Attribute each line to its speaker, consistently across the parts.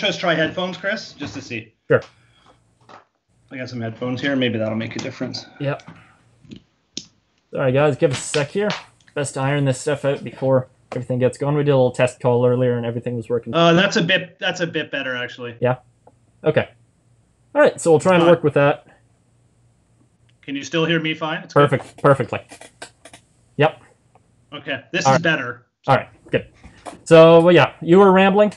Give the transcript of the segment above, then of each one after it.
Speaker 1: just try headphones, Chris, just to see?
Speaker 2: Sure.
Speaker 1: I got some headphones here. Maybe that'll make a difference.
Speaker 2: Yep. All right, guys, give us a sec here. Best to iron this stuff out before everything gets going. We did a little test call earlier, and everything was working.
Speaker 1: Uh, that's a bit. That's a bit better, actually.
Speaker 2: Yeah. Okay. All right, so we'll try and work with that.
Speaker 1: Can you still hear me fine?
Speaker 2: It's Perfect. Good. Perfectly. Yep.
Speaker 1: Okay. This All is right. better.
Speaker 2: All right. Good. So, yeah, you were rambling.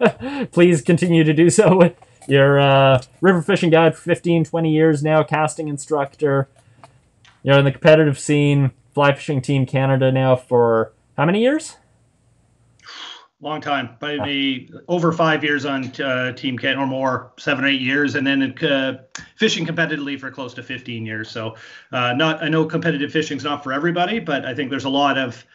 Speaker 2: Please continue to do so with your uh, river fishing guide for 15, 20 years now, casting instructor. You're in the competitive scene, fly fishing team Canada now for how many years?
Speaker 1: Long time, maybe over five years on uh, Team Canada or more, seven or eight years, and then uh, fishing competitively for close to 15 years. So, uh, not I know competitive fishing is not for everybody, but I think there's a lot of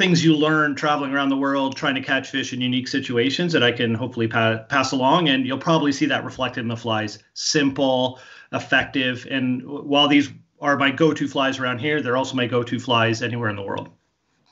Speaker 1: things you learn traveling around the world trying to catch fish in unique situations that I can hopefully pa- pass along. And you'll probably see that reflected in the flies. Simple, effective. And while these are my go to flies around here, they're also my go to flies anywhere in the world.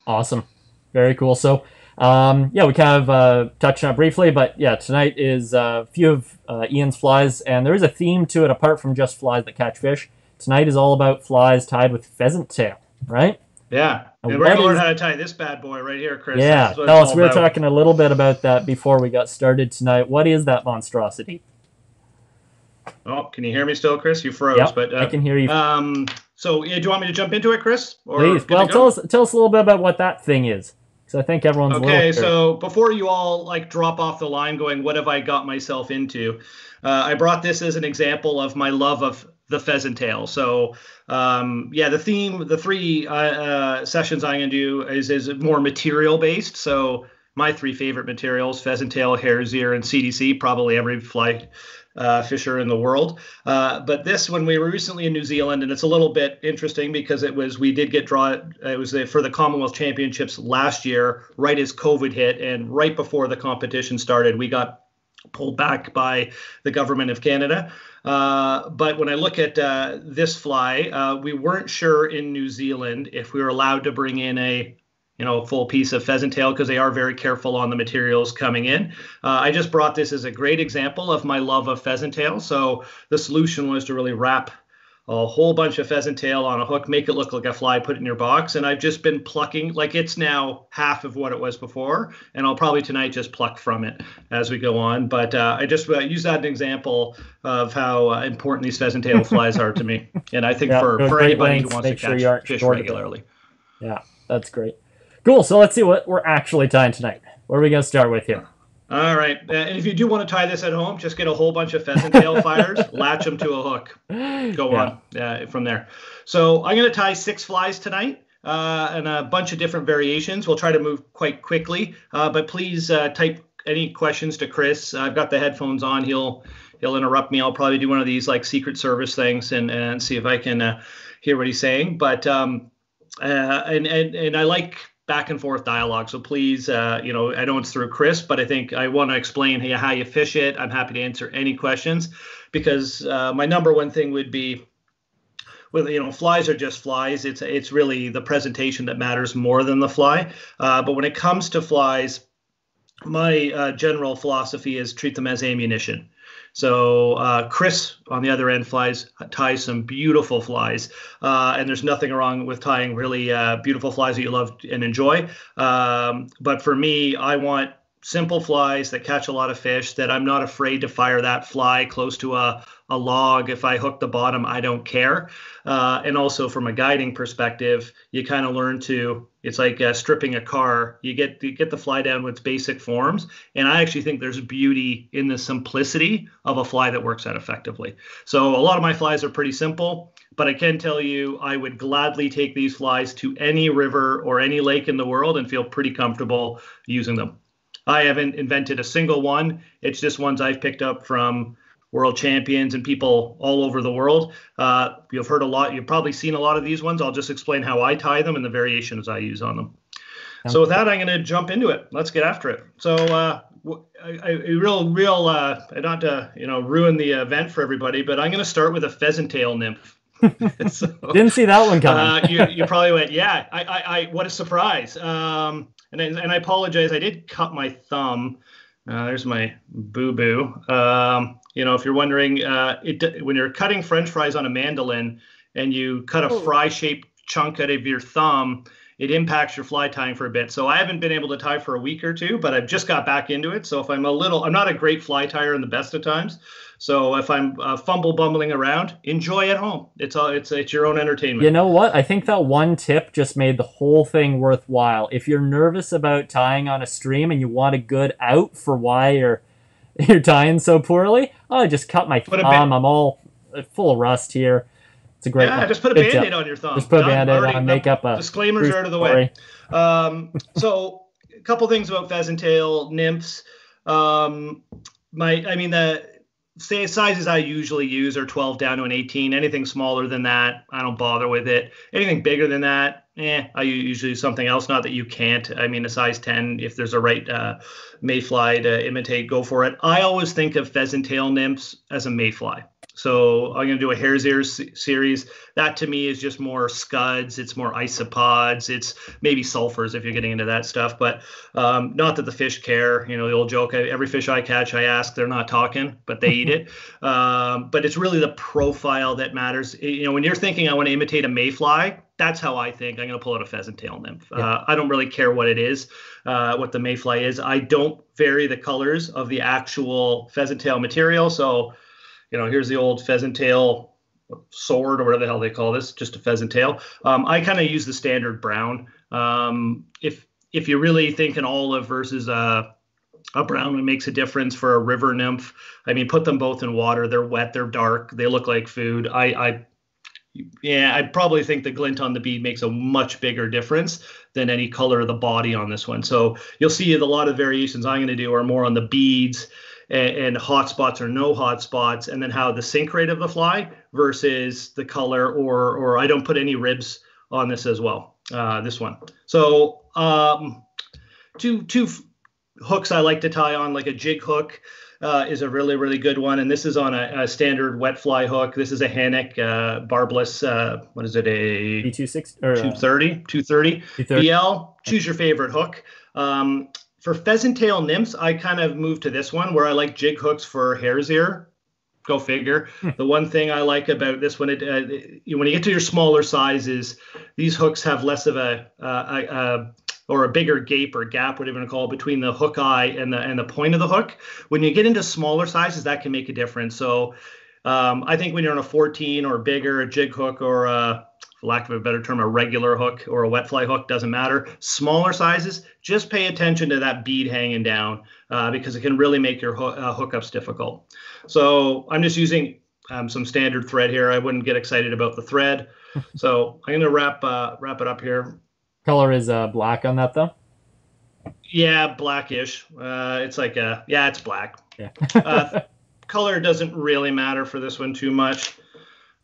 Speaker 2: Awesome. Very cool. So, um, yeah, we kind of uh, touched on it briefly, but yeah, tonight is uh, a few of uh, Ian's flies, and there is a theme to it apart from just flies that catch fish. Tonight is all about flies tied with pheasant tail, right?
Speaker 1: Yeah. And, we're going to learn how to tie this bad boy right here, Chris.
Speaker 2: Yeah. Tell us, we were talking a little bit about that before we got started tonight. What is that monstrosity?
Speaker 1: Oh, can you hear me still, Chris? You froze,
Speaker 2: yep,
Speaker 1: but
Speaker 2: uh, I can hear you.
Speaker 1: Um, so, yeah, do you want me to jump into it, Chris?
Speaker 2: Please. Well, tell us tell us a little bit about what that thing is, because I think everyone's
Speaker 1: okay. So, before you all like drop off the line, going, "What have I got myself into?" Uh, I brought this as an example of my love of the pheasant tail. So um, yeah, the theme, the three uh, uh, sessions I'm going to do is is more material based. So my three favorite materials: pheasant tail, hare's ear, and CDC. Probably every fly uh, fisher in the world. Uh, but this, when we were recently in New Zealand, and it's a little bit interesting because it was we did get draw. It was for the Commonwealth Championships last year, right as COVID hit, and right before the competition started, we got pulled back by the government of Canada. Uh, but when I look at uh, this fly, uh, we weren't sure in New Zealand if we were allowed to bring in a you know, full piece of pheasant tail because they are very careful on the materials coming in. Uh, I just brought this as a great example of my love of pheasant tail. So the solution was to really wrap a whole bunch of pheasant tail on a hook, make it look like a fly, put it in your box. And I've just been plucking, like it's now half of what it was before. And I'll probably tonight just pluck from it as we go on. But uh, I just uh, use that as an example of how uh, important these pheasant tail flies are to me. And I think yeah, for, for anybody who wants to catch sure fish regularly.
Speaker 2: Yeah, that's great. Cool. So let's see what we're actually tying tonight. What are we going to start with here?
Speaker 1: All right. Uh, and if you do want to tie this at home, just get a whole bunch of pheasant tail fires, latch them to a hook. Go yeah. on uh, from there. So I'm going to tie six flies tonight. Uh, and a bunch of different variations. We'll try to move quite quickly, uh, but please uh, type any questions to Chris. I've got the headphones on. He'll he'll interrupt me. I'll probably do one of these like Secret Service things and and see if I can uh, hear what he's saying. But um, and and and I like back and forth dialogue. So please, uh, you know, I know it's through Chris, but I think I want to explain how you fish it. I'm happy to answer any questions because uh, my number one thing would be with you know flies are just flies it's it's really the presentation that matters more than the fly uh, but when it comes to flies my uh, general philosophy is treat them as ammunition so uh, Chris on the other end flies ties some beautiful flies, uh, and there's nothing wrong with tying really uh, beautiful flies that you love and enjoy. Um, but for me, I want simple flies that catch a lot of fish that I'm not afraid to fire that fly close to a, a log. If I hook the bottom, I don't care. Uh, and also from a guiding perspective, you kind of learn to, it's like uh, stripping a car. You get, you get the fly down with its basic forms. And I actually think there's beauty in the simplicity of a fly that works that effectively. So a lot of my flies are pretty simple but I can tell you I would gladly take these flies to any river or any lake in the world and feel pretty comfortable using them. I haven't invented a single one. It's just ones I've picked up from world champions and people all over the world. Uh, you've heard a lot. You've probably seen a lot of these ones. I'll just explain how I tie them and the variations I use on them. So with that, I'm going to jump into it. Let's get after it. So uh, I, real, real, uh, not to you know ruin the event for everybody, but I'm going to start with a pheasant tail nymph.
Speaker 2: so, Didn't see that one coming.
Speaker 1: uh, you, you, probably went, yeah. I, I, I what a surprise. Um, and I, and I apologize. I did cut my thumb Uh, there's my boo boo. Um, you know, if you're wondering, uh, it when you're cutting French fries on a mandolin and you cut a fry shaped chunk out of your thumb, it impacts your fly tying for a bit. So I haven't been able to tie for a week or two, but I've just got back into it. So if I'm a little, I'm not a great fly tyer in the best of times. So if I'm uh, fumble bumbling around, enjoy at home. It's all it's it's your own entertainment.
Speaker 2: You know what? I think that one tip just made the whole thing worthwhile. If you're nervous about tying on a stream and you want a good out for why you're you're tying so poorly, oh, I just cut my thumb. I'm all full of rust here. It's a great.
Speaker 1: Yeah, one. just put a band aid on your thumb.
Speaker 2: Just put a band aid on. Make up a
Speaker 1: disclaimers are out of the way. Um, so a couple things about pheasant tail nymphs. Um, my, I mean the say sizes I usually use are 12 down to an 18. Anything smaller than that, I don't bother with it. Anything bigger than that, eh, I usually something else. Not that you can't. I mean, a size 10, if there's a right uh, mayfly to imitate, go for it. I always think of pheasant tail nymphs as a mayfly. So I'm going to do a hare's ears series. That to me is just more scuds. It's more isopods. It's maybe sulfurs if you're getting into that stuff. But um, not that the fish care. You know the old joke: every fish I catch, I ask. They're not talking, but they eat it. Um, but it's really the profile that matters. You know, when you're thinking I want to imitate a mayfly, that's how I think. I'm going to pull out a pheasant tail nymph. Yeah. Uh, I don't really care what it is, uh, what the mayfly is. I don't vary the colors of the actual pheasant tail material. So you know, here's the old pheasant tail sword or whatever the hell they call this, just a pheasant tail. Um, I kind of use the standard brown. Um, if if you really think an olive versus a a brown one makes a difference for a river nymph, I mean, put them both in water. They're wet, they're dark, they look like food. I, I yeah, I probably think the glint on the bead makes a much bigger difference than any color of the body on this one. So you'll see a lot of variations I'm going to do are more on the beads and, and hot spots or no hot spots, and then how the sink rate of the fly versus the color, or or I don't put any ribs on this as well. Uh, this one. So um, two two hooks I like to tie on, like a jig hook. Uh, is a really really good one, and this is on a, a standard wet fly hook. This is a Hanak uh, barbless. Uh, what is it? A
Speaker 2: B26
Speaker 1: or 230, 230 BL. Choose your favorite hook. Um, for pheasant tail nymphs, I kind of moved to this one where I like jig hooks for hare's ear. Go figure. Hmm. the one thing I like about this one, it, uh, when you get to your smaller sizes, these hooks have less of a, uh, a, a or a bigger gape or gap, whatever you want to call it, between the hook eye and the and the point of the hook. When you get into smaller sizes, that can make a difference. So um, I think when you're on a 14 or bigger, a jig hook or a for lack of a better term, a regular hook or a wet fly hook, doesn't matter. Smaller sizes, just pay attention to that bead hanging down uh, because it can really make your ho- uh, hookups difficult. So I'm just using um, some standard thread here. I wouldn't get excited about the thread. so I'm going to wrap uh, wrap it up here.
Speaker 2: Color is uh, black on that though.
Speaker 1: Yeah, blackish. Uh, it's like a yeah, it's black.
Speaker 2: Yeah.
Speaker 1: uh, color doesn't really matter for this one too much.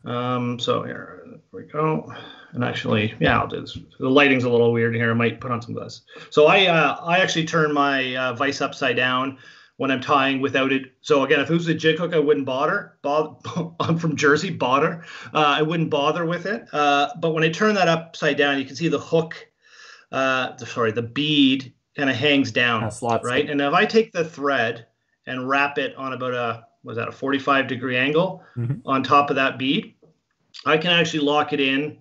Speaker 1: Um, so here, we go. And actually, yeah, I'll do this. The lighting's a little weird here. I might put on some glasses. So I uh, I actually turn my uh, vise upside down when I'm tying without it. So again, if it was a jig hook, I wouldn't bother. I'm from Jersey, bother. Uh, I wouldn't bother with it. Uh, but when I turn that upside down, you can see the hook. Uh, sorry, the bead kind of hangs down, right? And if I take the thread and wrap it on about a was that a 45 degree angle mm-hmm. on top of that bead, I can actually lock it in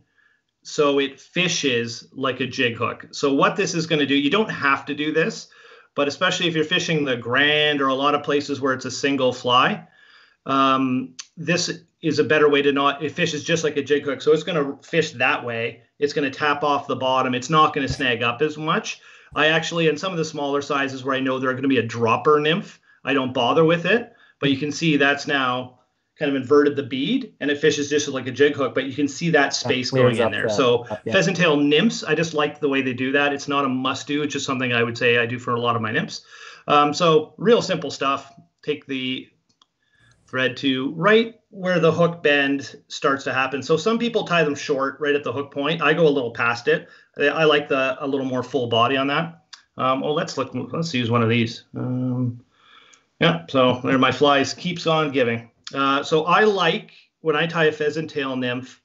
Speaker 1: so it fishes like a jig hook. So what this is going to do, you don't have to do this, but especially if you're fishing the Grand or a lot of places where it's a single fly, um, this is a better way to not. It fishes just like a jig hook, so it's going to fish that way. It's going to tap off the bottom. It's not going to snag up as much. I actually, in some of the smaller sizes where I know there are going to be a dropper nymph, I don't bother with it. But you can see that's now kind of inverted the bead and it fishes just like a jig hook, but you can see that space that going in there. The, so up, yeah. pheasant tail nymphs, I just like the way they do that. It's not a must do. It's just something I would say I do for a lot of my nymphs. Um, so real simple stuff. Take the thread to right where the hook bend starts to happen. So some people tie them short right at the hook point. I go a little past it. I like the a little more full body on that. Um, well, let's look. Let's use one of these. Um, yeah, so there my flies keeps on giving. Uh, so I like when I tie a pheasant tail nymph,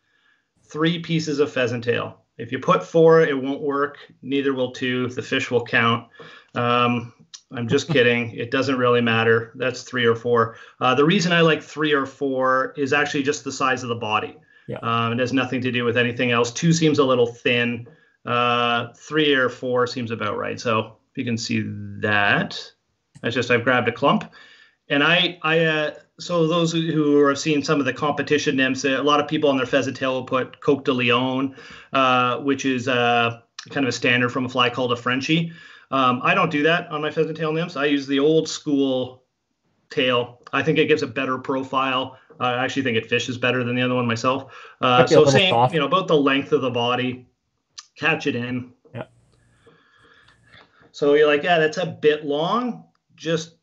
Speaker 1: three pieces of pheasant tail. If you put four, it won't work. Neither will two. The fish will count. Um, I'm just kidding. It doesn't really matter. That's three or four. Uh, the reason I like three or four is actually just the size of the body.
Speaker 2: Yeah.
Speaker 1: Um, it has nothing to do with anything else. Two seems a little thin. Uh, three or four seems about right. So if you can see that, that's just I've grabbed a clump, and I I uh, so those who have seen some of the competition nymphs, a lot of people on their pheasant tail will put Coq de Leon, uh, which is uh, kind of a standard from a fly called a Frenchie. Um, I don't do that on my pheasant tail nymphs. I use the old school tail. I think it gives a better profile. I actually think it fishes better than the other one myself. Uh, so same, soft. you know, about the length of the body, catch it in.
Speaker 2: Yeah.
Speaker 1: So you're like, yeah, that's a bit long. Just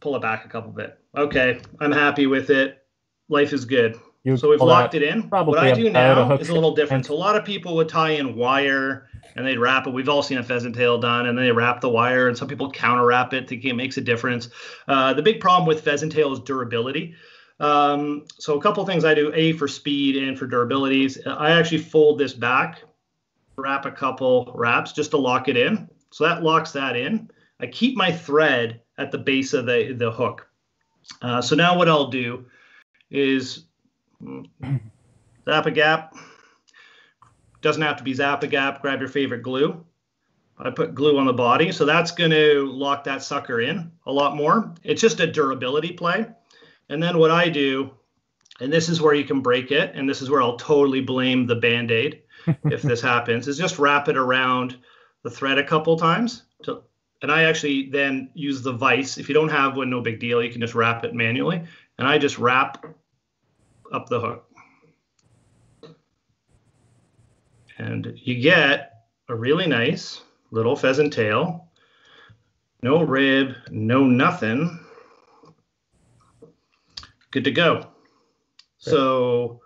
Speaker 1: pull it back a couple of bit. Okay, I'm happy with it. Life is good. You so we've locked it in. What I do now is a little different. So a lot of people would tie in wire and they'd wrap it. We've all seen a pheasant tail done, and then they wrap the wire, and some people counter wrap it, thinking it makes a difference. Uh, the big problem with pheasant tail is durability. Um, so a couple things I do: a for speed and for durabilities. I actually fold this back, wrap a couple wraps just to lock it in. So that locks that in. I keep my thread at the base of the the hook. Uh, so now what I'll do is Mm-hmm. Zap-A-Gap doesn't have to be Zap-A-Gap. Grab your favorite glue. I put glue on the body, so that's going to lock that sucker in a lot more. It's just a durability play. And then what I do, and this is where you can break it, and this is where I'll totally blame the band-aid if this happens, is just wrap it around the thread a couple times. To, and I actually then use the vise. If you don't have one, no big deal. You can just wrap it manually. And I just wrap up the hook. And you get a really nice little pheasant tail. No rib, no nothing. Good to go. So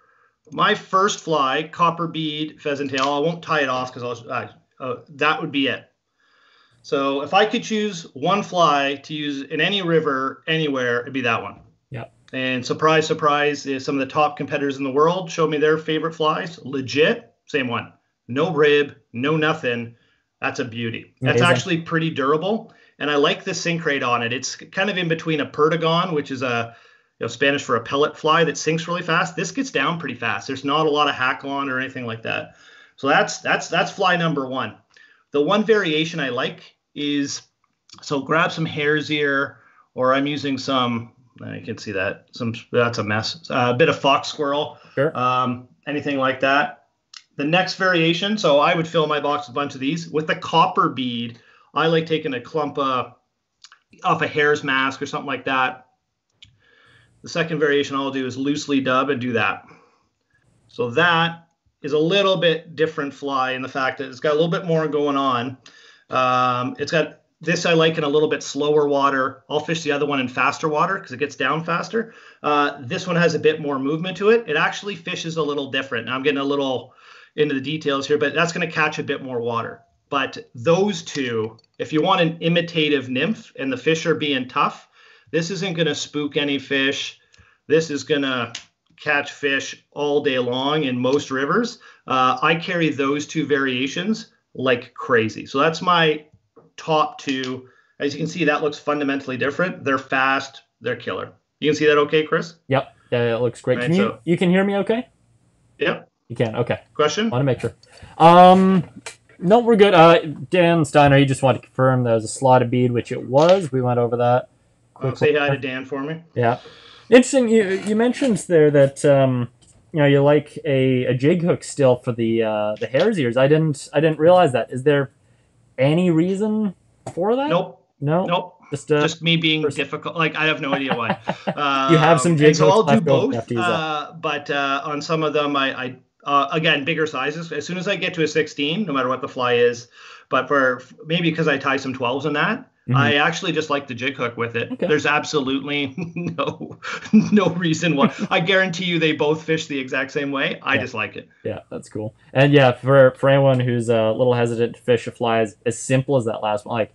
Speaker 1: my first fly, copper bead pheasant tail. I won't tie it off because uh, uh, that would be it. So if I could choose one fly to use in any river anywhere, it'd be that one. And surprise, surprise, eh, some of the top competitors in the world showed me their favorite flies. Legit, same one. No rib, no nothing. That's a beauty. That's Amazing. actually pretty durable. And I like the sink rate on it. It's kind of in between a Perdigon, which is a you know, Spanish for a pellet fly that sinks really fast. This gets down pretty fast. There's not a lot of hackle or anything like that. So that's that's that's fly number one. The one variation I like is so grab some hare's ear, or I'm using some I can see that. Some that's a mess. Uh, a bit of fox squirrel.
Speaker 2: Sure.
Speaker 1: Um, anything like that. The next variation. So I would fill my box with a bunch of these with the copper bead. I like taking a clump uh, off a hare's mask or something like that. The second variation I'll do is loosely dub and do that. So that is a little bit different fly in the fact that it's got a little bit more going on. Um, it's got this I like in a little bit slower water. I'll fish the other one in faster water because it gets down faster. Uh, this one has a bit more movement to it. It actually fishes a little different. Now I'm getting a little into the details here, but that's going to catch a bit more water. But those two, if you want an imitative nymph and the fish are being tough, this isn't going to spook any fish. This is going to catch fish all day long in most rivers. Uh, I carry those two variations like crazy. So that's my top two. As you can see, that looks fundamentally different. They're fast. They're killer. You can see that okay, Chris?
Speaker 2: Yep. Yeah, it looks great. Right, can you, so, you can hear me okay?
Speaker 1: Yep.
Speaker 2: You can. Okay.
Speaker 1: Question?
Speaker 2: Want to make sure. Um, no, we're good. Uh, Dan Steiner, you just want to confirm there was a slotted bead, which it was. We went over that.
Speaker 1: Quick say hi to Dan for me.
Speaker 2: Yeah. Interesting. You you mentioned there that um, you know you like a, a jig hook still for the uh, the hare's ears. I didn't I didn't realize that. Is there any reason for that?
Speaker 1: Nope.
Speaker 2: No.
Speaker 1: Nope. Just, uh, just me being person. difficult. Like I have no idea why.
Speaker 2: Uh, you have some jigs.
Speaker 1: So I'll do both. Uh, but uh, on some of them, I, I uh, again bigger sizes. As soon as I get to a 16, no matter what the fly is, but for maybe because I tie some 12s in that, Mm-hmm. I actually just like the jig hook with it. Okay. There's absolutely no no reason why. I guarantee you they both fish the exact same way. I
Speaker 2: yeah.
Speaker 1: just like it.
Speaker 2: Yeah, that's cool. And yeah, for for anyone who's a little hesitant to fish a fly as, as simple as that last one, like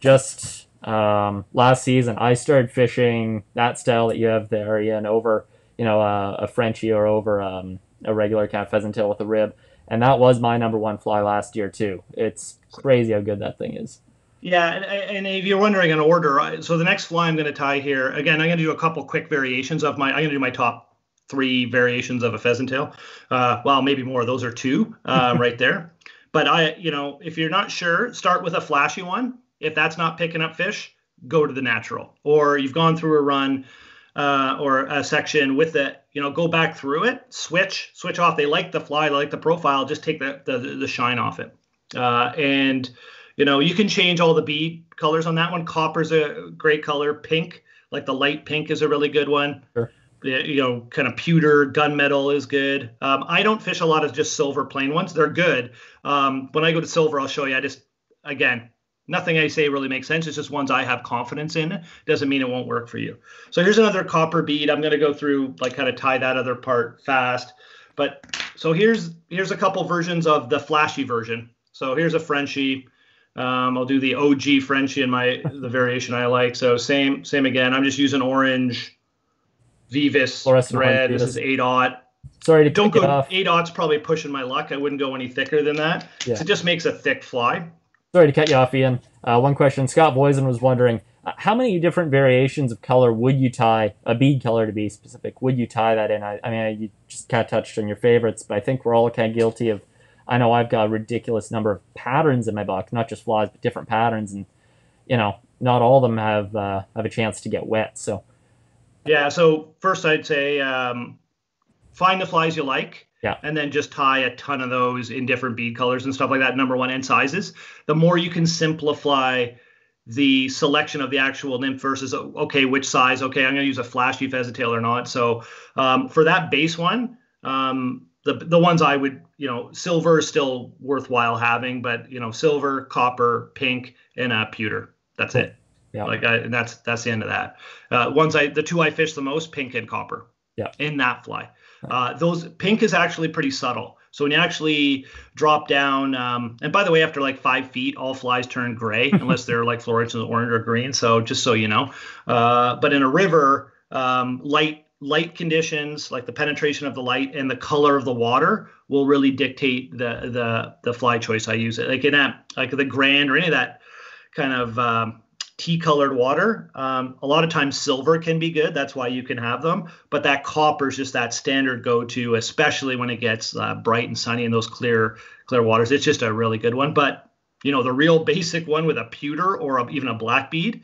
Speaker 2: just um, last season I started fishing that style that you have there, and over you know uh, a Frenchie or over um, a regular kind of pheasant tail with a rib, and that was my number one fly last year too. It's crazy how good that thing is.
Speaker 1: Yeah, and, and if you're wondering an order, so the next fly I'm going to tie here, again, I'm going to do a couple quick variations of my, I'm going to do my top three variations of a pheasant tail. Uh, well, maybe more. Those are two uh, right there. But I, you know, if you're not sure, start with a flashy one. If that's not picking up fish, go to the natural. Or you've gone through a run uh, or a section with it, you know, go back through it, switch, switch off. They like the fly, they like the profile. Just take the the, the shine off it. Uh, and you know, you can change all the bead colors on that one. Copper's a great color. Pink, like the light pink, is a really good one.
Speaker 2: Sure.
Speaker 1: You know, kind of pewter, gunmetal is good. Um, I don't fish a lot of just silver plain ones. They're good. Um, when I go to silver, I'll show you. I just, again, nothing I say really makes sense. It's just ones I have confidence in. Doesn't mean it won't work for you. So here's another copper bead. I'm going to go through, like, kind of tie that other part fast. But so here's here's a couple versions of the flashy version. So here's a Frenchie. Um, I'll do the OG Frenchie in my the variation I like. So same same again. I'm just using orange Veevus thread. This is eight aught.
Speaker 2: Sorry to
Speaker 1: don't go off. eight aught's probably pushing my luck. I wouldn't go any thicker than that. Yeah. So it just makes a thick fly.
Speaker 2: Sorry to cut you off, Ian. Uh, one question. Scott Boysen was wondering uh, how many different variations of color would you tie a bead color to be specific? Would you tie that in? I, I mean, you just kind of touched on your favorites, but I think we're all kind of guilty of I know I've got a ridiculous number of patterns in my book, not just flies, but different patterns, and you know, not all of them have uh, have a chance to get wet. So,
Speaker 1: yeah. So first, I'd say um, find the flies you like.
Speaker 2: Yeah.
Speaker 1: And then just tie a ton of those in different bead colors and stuff like that. Number one, and sizes. The more you can simplify the selection of the actual nymph versus okay, which size? Okay, I'm going to use a flashy pheasant tail or not. So um, for that base one, um, the the ones I would you know silver is still worthwhile having, but you know silver, copper, pink, and a pewter. That's it.
Speaker 2: Yeah.
Speaker 1: Like I, and that's that's the end of that. Uh, ones I the two I fish the most, pink and copper.
Speaker 2: Yeah.
Speaker 1: In that fly, uh, those pink is actually pretty subtle. So when you actually drop down, um, and by the way, after like five feet, all flies turn gray unless they're like fluorescent orange or green. So just so you know, uh, but in a river, um, light light conditions, like the penetration of the light and the color of the water, will really dictate the the the fly choice I use. It like in that like the Grand or any of that kind of um, tea colored water. Um, a lot of times silver can be good. That's why you can have them. But that copper is just that standard go to, especially when it gets uh, bright and sunny in those clear clear waters. It's just a really good one. But you know the real basic one with a pewter or a, even a black bead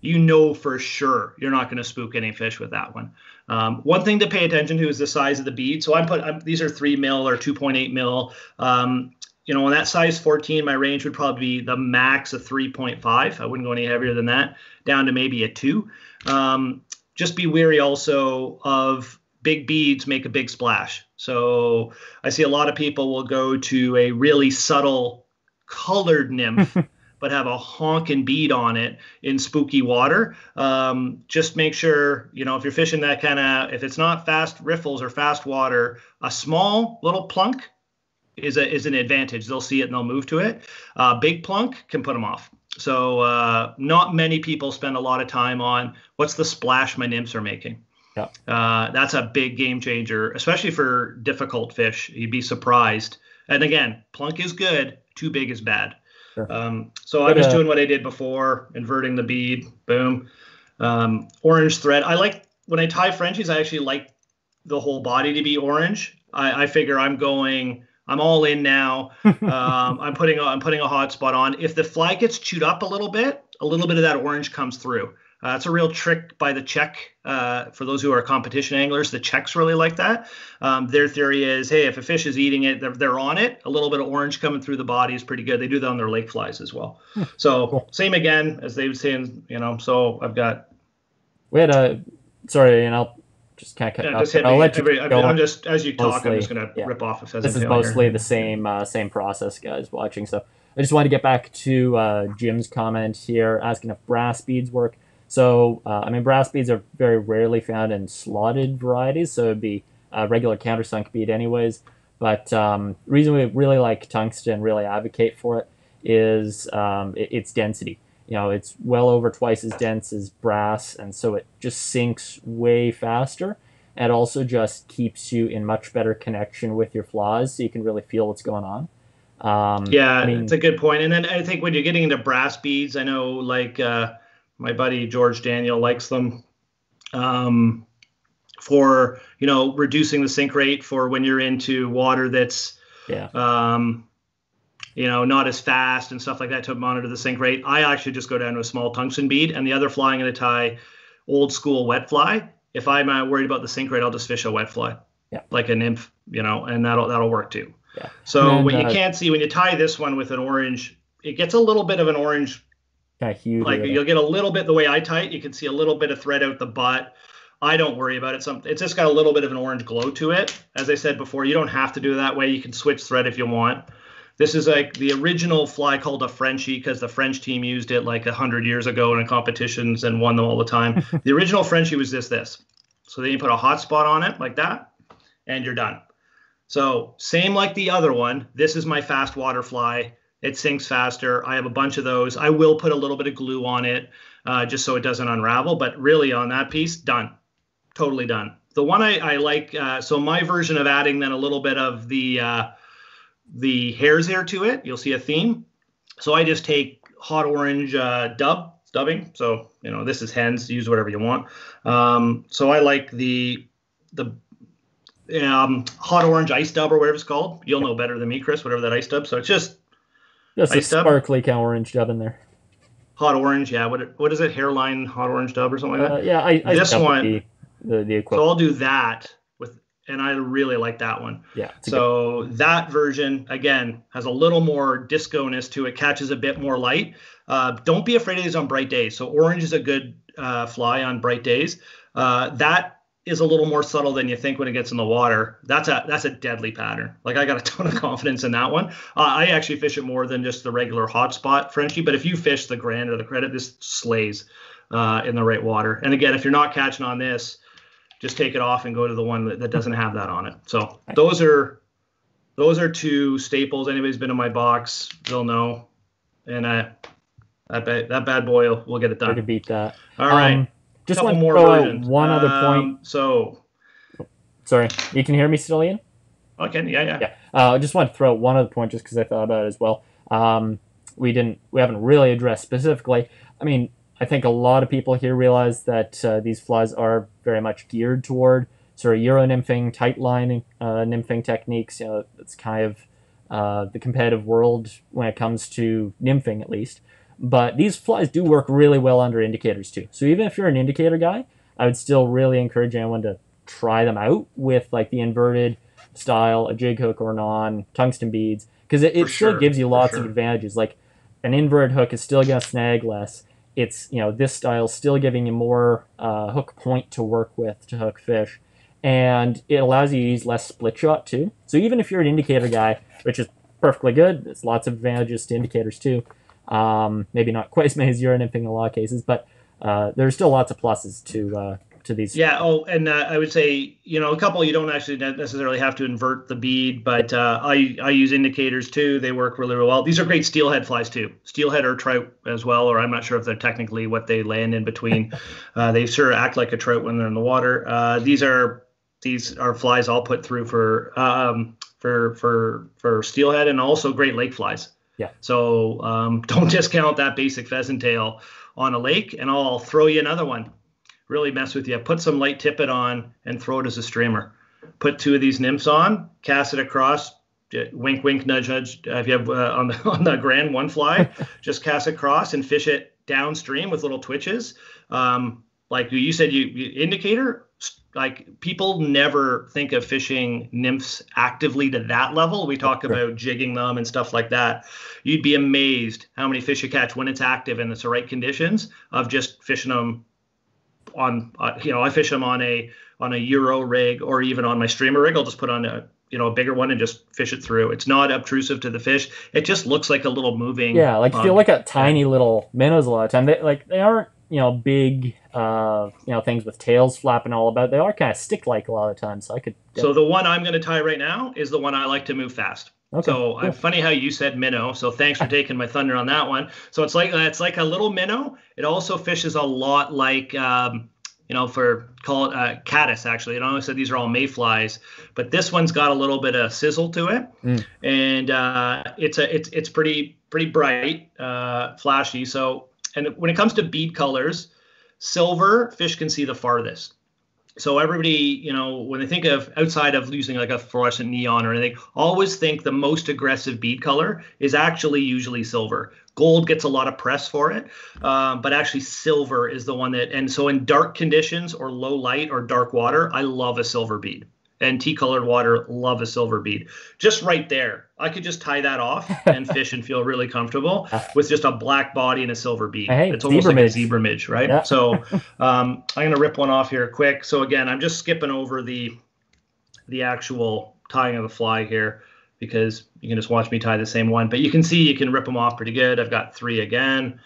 Speaker 1: you know for sure you're not going to spook any fish with that one. Um, one thing to pay attention to is the size of the bead. So I'm put I'm, these are three mil or 2.8 mil. Um, you know, on that size 14, my range would probably be the max of 3.5. I wouldn't go any heavier than that, down to maybe a two. Um, just be wary also of big beads make a big splash. So I see a lot of people will go to a really subtle colored nymph but have a honking bead on it in spooky water. Um, just make sure, you know, if you're fishing that kind of, if it's not fast riffles or fast water, a small little plunk is a is an advantage. They'll see it and they'll move to it. Uh, big plunk can put them off. So uh, not many people spend a lot of time on what's the splash my nymphs are making.
Speaker 2: Yeah.
Speaker 1: Uh, that's a big game changer, especially for difficult fish. You'd be surprised. And again, plunk is good. Too big is bad. Sure. Um, so but, I'm just uh, doing what I did before, inverting the bead, boom. Um, orange thread. I like when I tie Frenchies. I actually like the whole body to be orange. I, I figure I'm going. I'm all in now. um, I'm putting a, I'm putting a hot spot on. If the fly gets chewed up a little bit, a little bit of that orange comes through. Uh, it's a real trick by the Czech. Uh, for those who are competition anglers, the Czechs really like that. Um, their theory is, hey, if a fish is eating it, they're, they're, on it. A little bit of orange coming through the body is pretty good. They do that on their lake flies as well. Hmm. So cool. same again as they were saying, you know. So I've got.
Speaker 2: We had a sorry, and I'll just kind of cut.
Speaker 1: Yeah, just hit I'll me. let you. Every, I'm just as you talk, mostly, I'm just gonna yeah. rip off a pheasant.
Speaker 2: This is mostly here. the same uh, same process, guys, watching. So I just want to get back to uh, Jim's comment here, asking if brass beads work. So, uh, I mean, brass beads are very rarely found in slotted varieties, so it'd be a regular countersunk bead anyways. But um, the reason we really like tungsten, really advocate for it, is um, it, its density. You know, it's well over twice as dense as brass, and so it just sinks way faster. And also just keeps you in much better connection with your flaws, so you can really feel what's going on. Um,
Speaker 1: Yeah,
Speaker 2: I mean,
Speaker 1: it's a good point. And then I think when you're getting into brass beads, I know like uh, my buddy George Daniel likes them um, for you know reducing the sink rate for when you're into water that's
Speaker 2: yeah,
Speaker 1: um, you know not as fast and stuff like that to monitor the sink rate. I actually just go down to a small tungsten bead, and the other fly I'm going to tie old school wet fly. If I'm uh, worried about the sink rate, I'll just fish a wet fly,
Speaker 2: Yeah.
Speaker 1: like a nymph, you know, and that'll that'll work too.
Speaker 2: Yeah.
Speaker 1: So
Speaker 2: And then,
Speaker 1: what
Speaker 2: uh,
Speaker 1: you can't see when you tie this one with an orange, it gets a little bit of an orange.
Speaker 2: Of huge.
Speaker 1: Like you'll get a little bit the way I tie it. You can see a little bit of thread out the butt. I don't worry about it. Some it's just got a little bit of an orange glow to it. As I said before, you don't have to do it that way. You can switch thread if you want. This is like the original fly called a Frenchie because the French team used it like a hundred years ago in competitions and won them all the time. the original Frenchie was this this. So then you put a hot spot on it like that, and you're done. So same like the other one. This is my fast water fly. It sinks faster. I have a bunch of those. I will put a little bit of glue on it uh, just so it doesn't unravel. But really on that piece, done, totally done. The one I, I like, uh, so my version of adding then a little bit of the uh, the hairs there to it. You'll see a theme. So I just take hot orange uh, dub dubbing. So you know this is Hends. Use whatever you want. Um, so I like the the um, hot orange ice dub or whatever it's called. You'll know better than me, Chris. Whatever that ice dub. So it's just
Speaker 2: just a sparkly kind of orange dub in there.
Speaker 1: hot orange. Yeah. What what is it? Hareline hot orange dub or something like that.
Speaker 2: Uh, yeah, I, I
Speaker 1: This
Speaker 2: think that would
Speaker 1: one-
Speaker 2: be the the
Speaker 1: So. I'll do that with, and I really like that one.
Speaker 2: yeah,
Speaker 1: So that version again has a little more disco-ness to it, catches a bit more light. Uh, don't be afraid of these on bright days. So orange is a good uh, fly on bright days. Uh, that is a little more subtle than you think when it gets in the water. That's a that's a deadly pattern. Like I got a ton of confidence in that one. Uh, I actually fish it more than just the regular hotspot Frenchie. But if you fish the Grand or the Credit, this slays uh, in the right water. And again, if you're not catching on this, just take it off and go to the one that, that doesn't have that on it. So those are those are two staples. Anybody's been in my box, they'll know. And I, that bad, that bad boy will, will get it
Speaker 2: I
Speaker 1: done.
Speaker 2: could beat that.
Speaker 1: All right.
Speaker 2: Just want
Speaker 1: more
Speaker 2: throw
Speaker 1: versions.
Speaker 2: one other point.
Speaker 1: Um, So
Speaker 2: Sorry, you can hear me still, Ian?
Speaker 1: okay, yeah, yeah.
Speaker 2: Yeah. Uh, I just want to throw out one other point just because I thought about it as well. Um, we didn't, we haven't really addressed specifically. I mean, I think a lot of people here realize that uh, these flies are very much geared toward sort of Euro nymphing, tight line uh, nymphing techniques. You know, it's kind of uh, the competitive world when it comes to nymphing, at least. But these flies do work really well under indicators too. So even if you're an indicator guy, I would still really encourage anyone to try them out with like the inverted style, a jig hook or non, tungsten beads, because it, it still
Speaker 1: sure,
Speaker 2: gives you lots
Speaker 1: sure.
Speaker 2: of advantages. Like an inverted hook is still going to snag less. It's you know this style is still giving you more uh, hook point to work with to hook fish, and it allows you to use less split shot too. So even if you're an indicator guy, which is perfectly good, there's lots of advantages to indicators too. Um, maybe not quite as many as Euro nymphing in a lot of cases, but uh, there's still lots of pluses to uh, to these.
Speaker 1: Yeah. Oh, and uh, I would say, you know, a couple you don't actually necessarily have to invert the bead, but uh, I I use indicators too. They work really, really well. These are great steelhead flies too. Steelhead or trout as well, or I'm not sure if they're technically what they land in between. uh, they sort of act like a trout when they're in the water. Uh, these are these are flies I'll put through for um, for for for steelhead and also great lake flies.
Speaker 2: Yeah.
Speaker 1: So um, don't discount that basic pheasant tail on a lake, and I'll throw you another one really mess with you. Put some light tippet on and throw it as a streamer. Put two of these nymphs on, cast it across. Wink, wink, nudge, nudge. Uh, if you have uh, on the on the grand one fly, just cast it across and fish it downstream with little twitches. Um, like you said, you, you indicator. Like people never think of fishing nymphs actively to that level. We talk about jigging them and stuff like that. You'd be amazed how many fish you catch when it's active and it's the right conditions of just fishing them on uh, you know I fish them on a on a Euro rig or even on my streamer rig. I'll just put on a you know a bigger one and just fish it through. It's not obtrusive to the fish. It just looks like a little moving.
Speaker 2: Yeah, like you
Speaker 1: um,
Speaker 2: look at tiny little minnows a lot of time, they like they aren't you know big uh you know things with tails flapping all about. They are kind of stick like a lot of times. So I could.
Speaker 1: So the one I'm going to tie right now is the one I like to move fast.
Speaker 2: okay,
Speaker 1: So
Speaker 2: cool.
Speaker 1: uh, funny how you said minnow. So thanks for taking my thunder on that one. So it's like it's like a little minnow. It also fishes a lot like um, you know, for call it uh, caddis actually. And I always said these are all mayflies, but this one's got a little bit of sizzle to it, mm. and uh, it's a it's it's pretty pretty bright, uh, flashy. So, and when it comes to bead colors, silver fish can see the farthest. So everybody, you know, when they think of outside of using like a fluorescent neon or anything, always think the most aggressive bead color is actually usually silver. Gold gets a lot of press for it, um, but actually silver is the one that. And so in dark conditions or low light or dark water, I love a silver bead. And tea colored water, love a silver bead. Just right there, I could just tie that off and fish and feel really comfortable with just a black body and a silver bead.
Speaker 2: Hey,
Speaker 1: it's almost like
Speaker 2: midge.
Speaker 1: a zebra midge, right? Yeah. So um, I'm gonna rip one off here quick. So again, I'm just skipping over the the actual tying of the fly here because you can just watch me tie the same one. But you can see you can rip them off pretty good. I've got three again.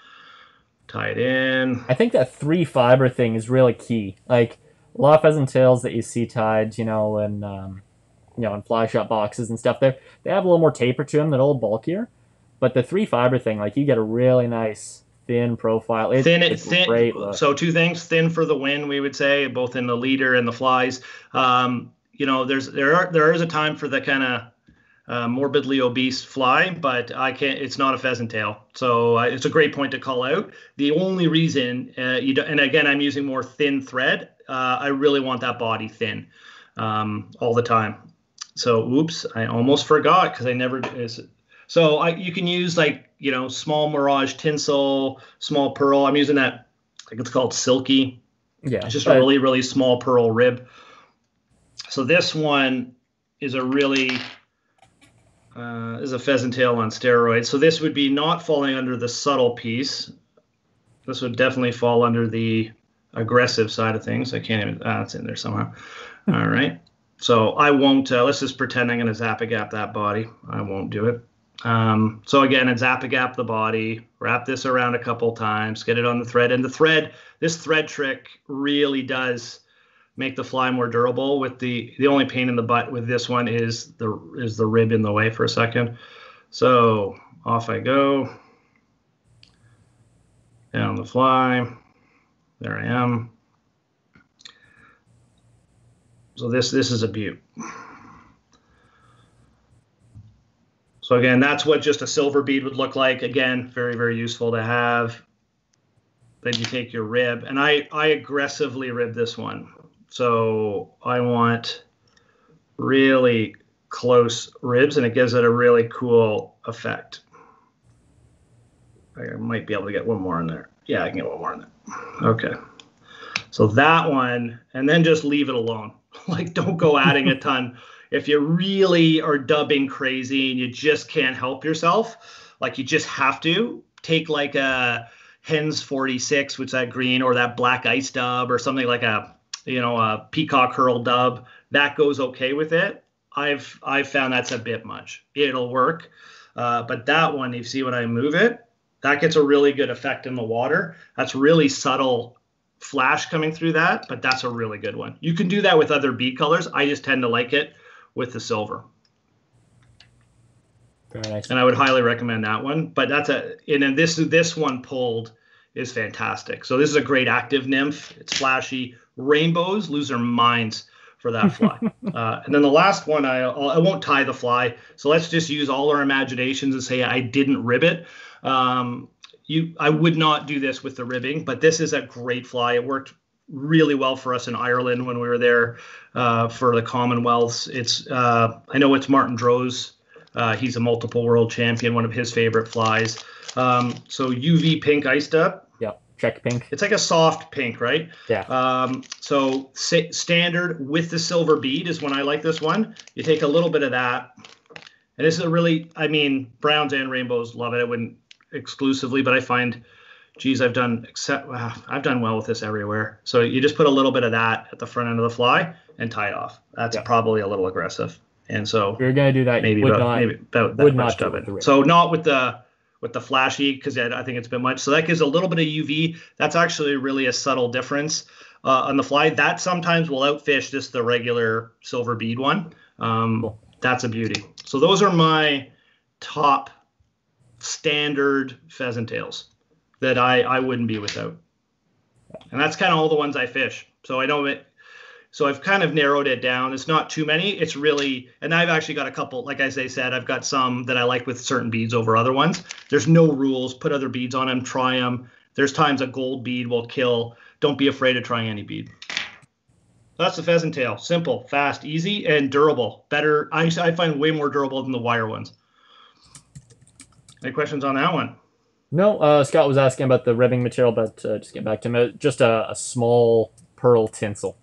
Speaker 1: Tie it in.
Speaker 2: I think that three fiber thing is really key. Like a lot of pheasant tails that you see tied, you know, in um, you know, in fly shop boxes and stuff, they they have a little more taper to them, they're a little bulkier. But the three fiber thing, like you get a really nice thin profile. It's,
Speaker 1: thin,
Speaker 2: it's
Speaker 1: thin.
Speaker 2: Great
Speaker 1: so two things: thin for the win, we would say, both in the leader and the flies. Um, you know, there's there are there is a time for the kind of uh, morbidly obese fly, but I can't. It's not a pheasant tail, so uh, it's a great point to call out. The only reason uh, you do, and again, I'm using more thin thread. Uh, I really want that body thin um, all the time. So, oops, I almost forgot because I never. Is, so I you can use like you know small mirage tinsel, small pearl. I'm using that. Like it's called silky.
Speaker 2: Yeah,
Speaker 1: it's just a really really small pearl rib. So this one is a really uh, is a pheasant tail on steroids. So this would be not falling under the subtle piece. This would definitely fall under the aggressive side of things. I can't even, ah, it's in there somehow. All right. So I won't, uh, let's just pretend I'm going to Zap-A-Gap that body. I won't do it. Um, so again, it's Zap-A-Gap the body, wrap this around a couple times, get it on the thread. And the thread, this thread trick really does make the fly more durable. With the the only pain in the butt with this one is the is the rib in the way for a second. So off I go. Down the fly. There I am. So this this is a beaut. So again, that's what just a silver bead would look like. Again, very, very useful to have. Then you take your rib, and I, I aggressively rib this one. So I want really close ribs and it gives it a really cool effect. I might be able to get one more in there. Yeah, I can get one more in there. Okay. So that one, and then just leave it alone. like, don't go adding a ton. If you really are dubbing crazy and you just can't help yourself, like you just have to take like a Hends 46, which is that green, or that black ice dub, or something like a you know, a peacock herl dub, that goes okay with it. I've I've found that's a bit much. It'll work, uh, but that one, you see when I move it, that gets a really good effect in the water. That's really subtle flash coming through that, but that's a really good one. You can do that with other bead colors. I just tend to like it with the silver.
Speaker 2: Very nice.
Speaker 1: And I would highly recommend that one. But that's a and then this this one pulled is fantastic. So this is a great active nymph. It's flashy, rainbows lose their minds for that fly. uh, and then the last one, I I won't tie the fly. So let's just use all our imaginations and say I didn't rib it. Um, you, I would not do this with the ribbing, but this is a great fly. It worked really well for us in Ireland when we were there uh, for the Commonwealths. It's uh, I know it's Martin Droz. Uh, he's a multiple world champion. One of his favorite flies. Um, so UV pink ice dub
Speaker 2: check pink.
Speaker 1: It's like a soft pink, right?
Speaker 2: Yeah.
Speaker 1: Um, so standard with the silver bead is when I like this one. You take a little bit of that, and this is a really, I mean, browns and rainbows love it. I wouldn't exclusively, but I find, geez, I've done except I've done well with this everywhere. So you just put a little bit of that at the front end of the fly and tie it off. That's yeah. probably a little aggressive. And so
Speaker 2: if you're gonna do that,
Speaker 1: maybe about, not, maybe about that much of it. So not with the with the flashy because I think it's been much. So that gives a little bit of UV. That's actually really a subtle difference uh, on the fly. That sometimes will outfish just the regular silver bead one. Um, cool. That's a beauty. So those are my top standard pheasant tails that I, I wouldn't be without. And that's kind of all the ones I fish. So I know it. So I've kind of narrowed it down. It's not too many. It's really, and I've actually got a couple. Like as I said, I've got some that I like with certain beads over other ones. There's no rules. Put other beads on them. Try them. There's times a gold bead will kill. Don't be afraid of trying any bead. That's the pheasant tail. Simple, fast, easy, and durable. Better. I, I find way more durable than the wire ones. Any questions on that one?
Speaker 2: No, uh, Scott was asking about the ribbing material, but uh, just get back to him. Uh, just a, a, small pearl tinsel.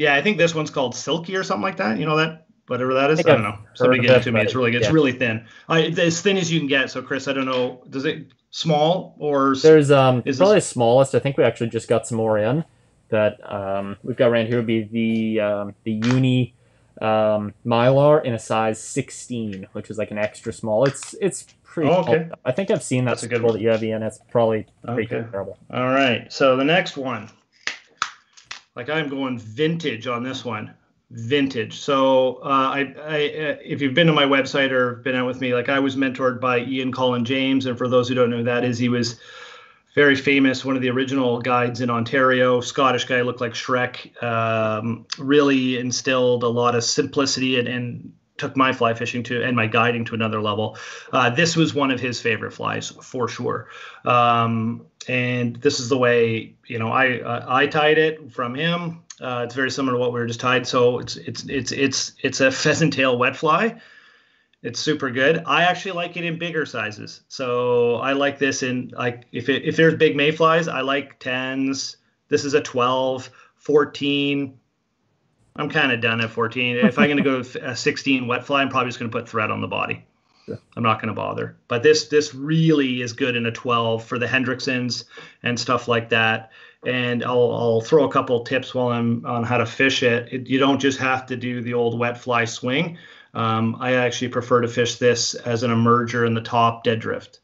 Speaker 1: Yeah, I think this one's called silky or something like that. You know that whatever that is. I, I don't know. Somebody get it to me. It's really it's yeah. really thin. as thin as you can get. So Chris, I don't know. Does it small or
Speaker 2: there's um is probably this... smallest. I think we actually just got some more in that um, we've got around here would be the um, the uni um, mylar in a size 16, which is like an extra small. It's it's pretty. Oh, okay. I think I've seen that That's a good one. that you have, Ian. It's probably pretty okay. comparable.
Speaker 1: All right. So the next one, like I'm going vintage on this one. Vintage. So uh, I, I, if you've been to my website or been out with me, like I was mentored by Ian Colin James, and for those who don't know who that is, he was very famous, one of the original guides in Ontario. Scottish guy, looked like Shrek. Um, really instilled a lot of simplicity and, and, took my fly fishing to and my guiding to another level. Uh, this was one of his favorite flies for sure. Um, and this is the way you know I uh, I tied it from him. Uh, it's very similar to what we were just tied. So it's it's it's it's it's a pheasant tail wet fly. It's super good. I actually like it in bigger sizes. So I like this in like if it, if there's big mayflies, I like 10s. This is a 12, 14. I'm kind of done at 14. if I'm going to go a 16 wet fly, I'm probably just going to put thread on the body. Yeah. I'm not going to bother. But this this really is good in a 12 for the Hendricksons and stuff like that. And I'll I'll throw a couple tips while I'm on how to fish it. it you don't just have to do the old wet fly swing. Um, I actually prefer to fish this as an emerger in the top dead drift.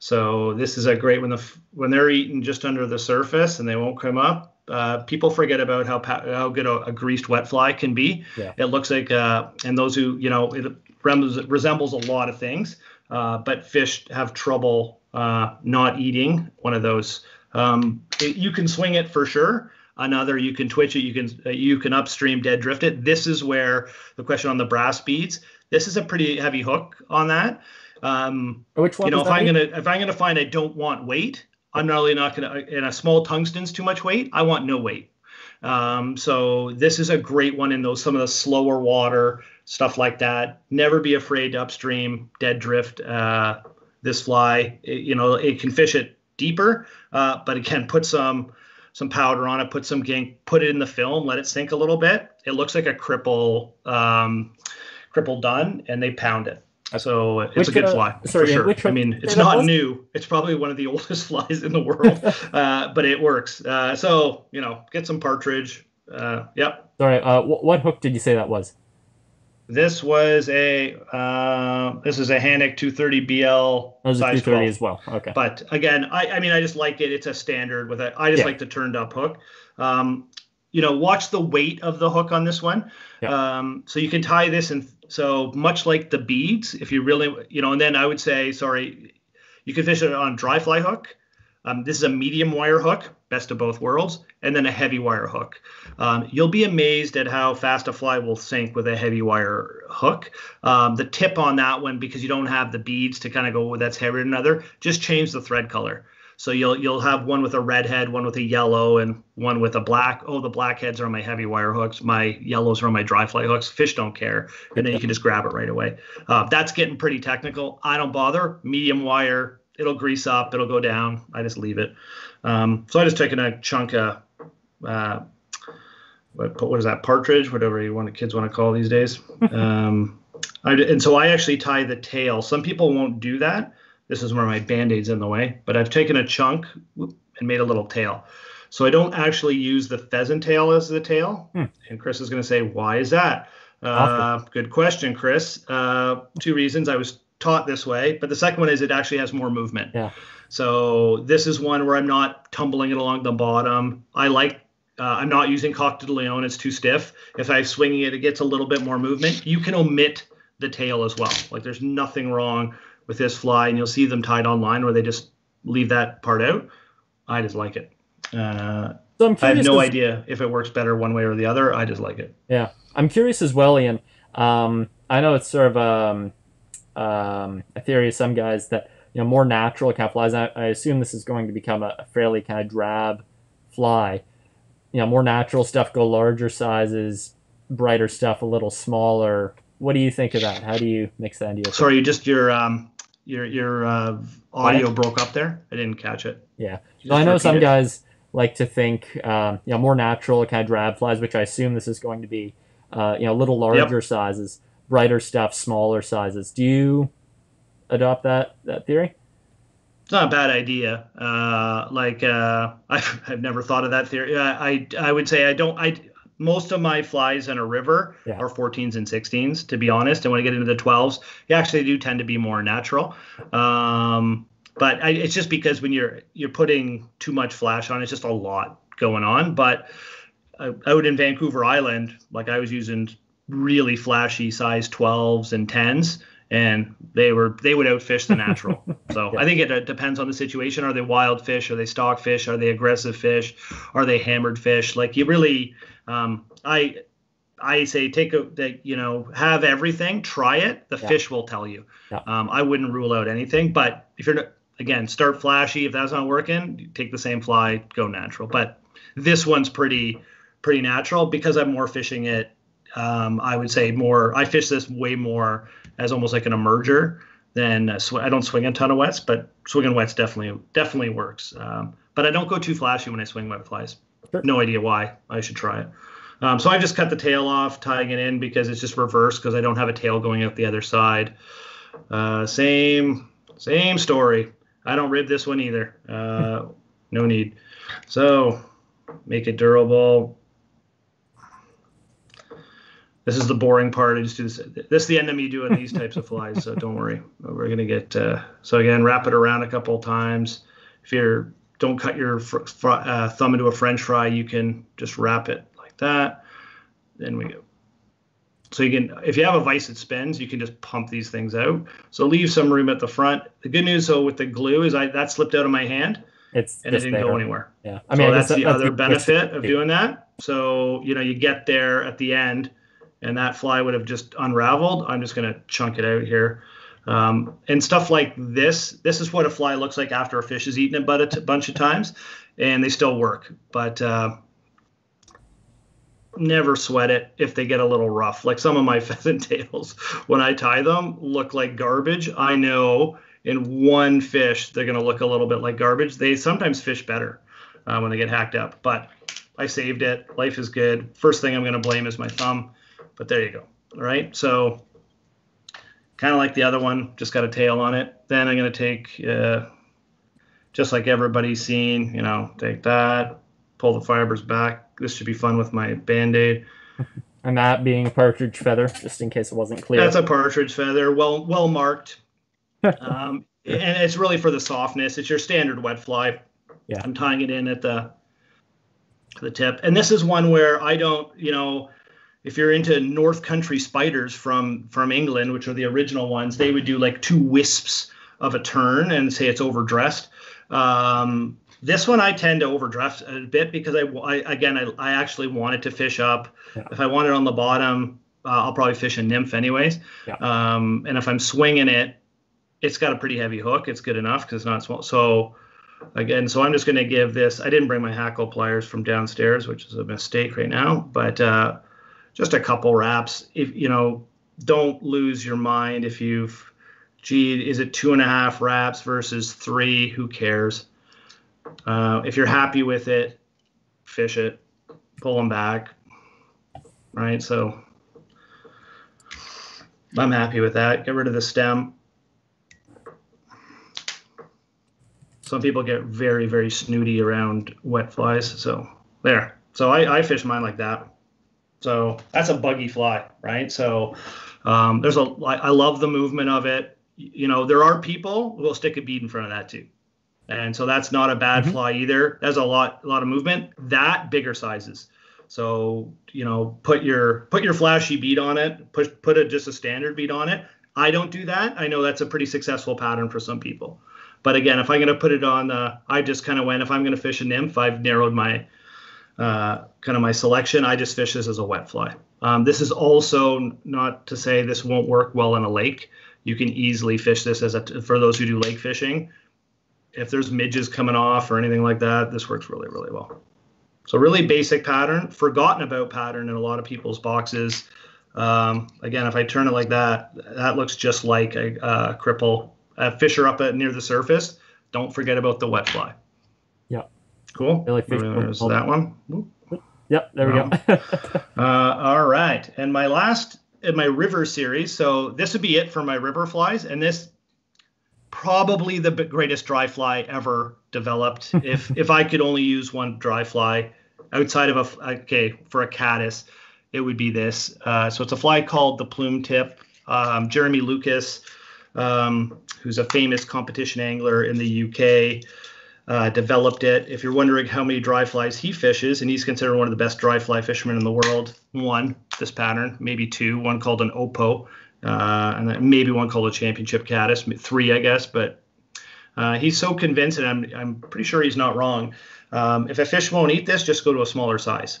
Speaker 1: So this is a great when the when they're eating just under the surface and they won't come up. Uh, people forget about how how good a, a, greased wet fly can be. Yeah. It looks like uh, and those who you know it resembles, resembles a lot of things, uh, but fish have trouble uh, not eating one of those. Um, it, you can swing it for sure, another you can twitch it you can uh, you can upstream dead drift it this is where the question on the brass beads this is a pretty heavy hook on that um which one you know if i'm gonna if i'm gonna find i don't want weight i'm not really not gonna in a small tungsten's too much weight i want no weight um, so this is a great one in those some of the slower water stuff like that never be afraid to upstream dead drift uh, this fly it, you know it can fish it deeper uh, but again put some some powder on it, put some gink, put it in the film, let it sink a little bit. It looks like a cripple um, cripple done, and they pound it. So it's which, a good uh, fly sorry, for sure. Which, I mean, it's not new. It's probably one of the oldest flies in the world, uh, but it works. Uh, so you know, get some partridge. Uh, yep.
Speaker 2: Sorry, uh, what hook did you say that was?
Speaker 1: This was a uh, this is a Hanak 230 BL
Speaker 2: size 230 as well. Okay.
Speaker 1: But again, I, I mean I just like it. It's a standard with it. I just yeah. like the turned up hook. Um, you know, watch the weight of the hook on this one. Yeah. Um, so you can tie this and so much like the beads, if you really you know, and then I would say, sorry, you can fish it on dry fly hook. Um, this is a medium wire hook, best of both worlds, and then a heavy wire hook. Um, you'll be amazed at how fast a fly will sink with a heavy wire hook. Um, the tip on that one, because you don't have the beads to kind of go, oh, that's heavier than another, just change the thread color. So you'll you'll have one with a red head, one with a yellow, and one with a black. Oh, the black heads are on my heavy wire hooks. My yellows are on my dry fly hooks. Fish don't care, and then you can just grab it right away. Uh, that's getting pretty technical. I don't bother. Medium wire, it'll grease up, it'll go down. I just leave it. Um, so I just taken a chunk of uh, what, what is that partridge, whatever you want the kids want to call these days. um, I, and so I actually tie the tail. Some people won't do that. This is where my band-aid's in the way, but I've taken a chunk and made a little tail. So I don't actually use the pheasant tail as the tail. Hmm. And Chris is going to say, why is that? Uh, good question, Chris. Uh, two reasons. I was taught this way. But the second one is it actually has more movement.
Speaker 2: Yeah.
Speaker 1: So this is one where I'm not tumbling it along the bottom. I like. Uh, I'm not using Coq de Leon. It's too stiff. If I'm swinging it, it gets a little bit more movement. You can omit the tail as well. Like there's nothing wrong with this fly, and you'll see them tied online where they just leave that part out. I just like it. Uh,
Speaker 2: So I'm
Speaker 1: I have no idea if it works better one way or the other. I just like it.
Speaker 2: Yeah, I'm curious as well, Ian. Um, I know it's sort of um, um, a theory of some guys that you know more natural kind of flies. I, I assume this is going to become a, a fairly kind of drab fly. You know, more natural stuff go larger sizes, brighter stuff a little smaller. What do you think of that? How do you mix that into your?
Speaker 1: Sorry, you just your um your your uh, audio broke up there. I didn't catch it.
Speaker 2: Yeah. So I know some
Speaker 1: it?
Speaker 2: guys like to think, um, you know, more natural kind of drab flies, which I assume this is going to be, uh, you know, a little larger sizes, brighter stuff, smaller sizes. Do you adopt that that theory?
Speaker 1: It's not a bad idea. Uh, like uh, I've, I've never thought of that theory. I, I I would say I don't. I most of my flies in a river
Speaker 2: Yeah.
Speaker 1: are 14s and 16s, to be honest. And when I get into the 12s, they actually do tend to be more natural. Um, but I, it's just because when you're you're putting too much flash on, it's just a lot going on. But uh, out in Vancouver Island, like I was using really flashy size 12s and 10s and they were they would outfish the natural. So I think it uh, depends on the situation. Are they wild fish? Are they stock fish? Are they aggressive fish? Are they hammered fish? Like you really, um, I I say take a that you know have everything, try it. The
Speaker 2: Yeah.
Speaker 1: fish will tell you.
Speaker 2: Yeah.
Speaker 1: Um, I wouldn't rule out anything, but if you're again start flashy. If that's not working, take the same fly, go natural. But this one's pretty pretty natural because I'm more fishing it. Um, I would say more. I fish this way more as almost like an emerger than sw- I don't swing a ton of wets, but swinging wets definitely definitely works. Um, but I don't go too flashy when I swing wet flies.
Speaker 2: Sure.
Speaker 1: No idea why. I should try it. Um, so I just cut the tail off, tying it in because it's just reverse because I don't have a tail going out the other side. Uh, same same story. I don't rib this one either. Uh, no need. So make it durable. This is the boring part. I just do this. This is the end of me doing these types of flies, so don't worry. We're gonna get. Uh, so again, wrap it around a couple times. If you're don't cut your fr- fr- uh, thumb into a French fry, you can just wrap it like that. Then we go. So you can, if you have a vise that spins, you can just pump these things out. So leave some room at the front. The good news though with the glue is I that slipped out of my hand
Speaker 2: It's
Speaker 1: and it didn't
Speaker 2: there.
Speaker 1: go anywhere.
Speaker 2: Yeah, I mean,
Speaker 1: so
Speaker 2: I
Speaker 1: that's the
Speaker 2: that-
Speaker 1: other benefit of doing that. So you know, you get there at the end, and that fly would have just unraveled. I'm just gonna chunk it out here, um, and stuff like this. This is what a fly looks like after a fish has eaten it but a t- bunch of times, and they still work. But uh, never sweat it if they get a little rough. Like some of my pheasant tails, when I tie them, look like garbage. I know in one fish they're gonna look a little bit like garbage. They sometimes fish better uh, when they get hacked up. But I saved it. Life is good. First thing I'm going to blame is my thumb. But there you go. All right. So kind of like the other one, just got a tail on it. Then I'm going to take, uh, just like everybody's seen, you know, take that, pull the fibers back. This should be fun with my band aid.
Speaker 2: And that being a partridge feather, just in case it wasn't clear.
Speaker 1: That's a partridge feather, well well marked. um, and it's really for the softness. It's your standard wet fly.
Speaker 2: Yeah.
Speaker 1: I'm tying it in at the the tip. And this is one where I don't, you know, if you're into North Country spiders from from England, which are the original ones, they would do like two wisps of a turn and say it's overdressed. Um, this one I tend to overdress a bit because I, I again I, I actually wanted to fish up.
Speaker 2: Yeah.
Speaker 1: If I want it on the bottom, uh, I'll probably fish a nymph anyways.
Speaker 2: Yeah.
Speaker 1: Um, and if I'm swinging it, it's got a pretty heavy hook. It's good enough because it's not small. So again, so I'm just going to give this. I didn't bring my hackle pliers from downstairs, which is a mistake right now. But uh, just a couple wraps. If you know, don't lose your mind if you've. Gee, is it two and a half wraps versus three? Who cares? Uh, if you're happy with it, fish it, pull them back. Right. So I'm happy with that. Get rid of the stem. Some people get very, very snooty around wet flies. So there. So I, I fish mine like that. So that's a buggy fly, right? So um, there's a I, I love the movement of it. You know, there are people who will stick a bead in front of that too. And so that's not a bad
Speaker 2: Mhm.
Speaker 1: fly either. There's a lot a lot of movement. That bigger sizes. So you know, put your put your flashy bead on it. Put put a just a standard bead on it. I don't do that. I know that's a pretty successful pattern for some people. But again, if I'm going to put it on, uh, I just kind of went. If I'm going to fish a nymph, I've narrowed my uh, kind of my selection. I just fish this as a wet fly. Um, this is also not to say this won't work well in a lake. You can easily fish this as a for those who do lake fishing. If there's midges coming off or anything like that, this works really really well. So really basic pattern, forgotten about pattern in a lot of people's boxes. Um, again, if I turn it like that, that looks just like a, a cripple a fisher up at, near the surface. Don't forget about the wet fly. Cool.
Speaker 2: Really
Speaker 1: There's that one.
Speaker 2: Yep, there we go.
Speaker 1: Uh, all right. And my last in my river series. So this would be it for my river flies, and this probably the greatest dry fly ever developed. if if I could only use one dry fly outside of a okay for a caddis, it would be this. Uh, so it's a fly called the plume tip. Um, Jeremy Lucas, um, who's a famous competition angler in the UK, uh, developed it. If you're wondering how many dry flies he fishes, and he's considered one of the best dry fly fishermen in the world, one, this pattern, maybe two, one called an Opo, uh, and then maybe one called a championship caddis, three, I guess. But uh, he's so convinced, and I'm, I'm pretty sure he's not wrong. Um, if a fish won't eat this, just go to a smaller size.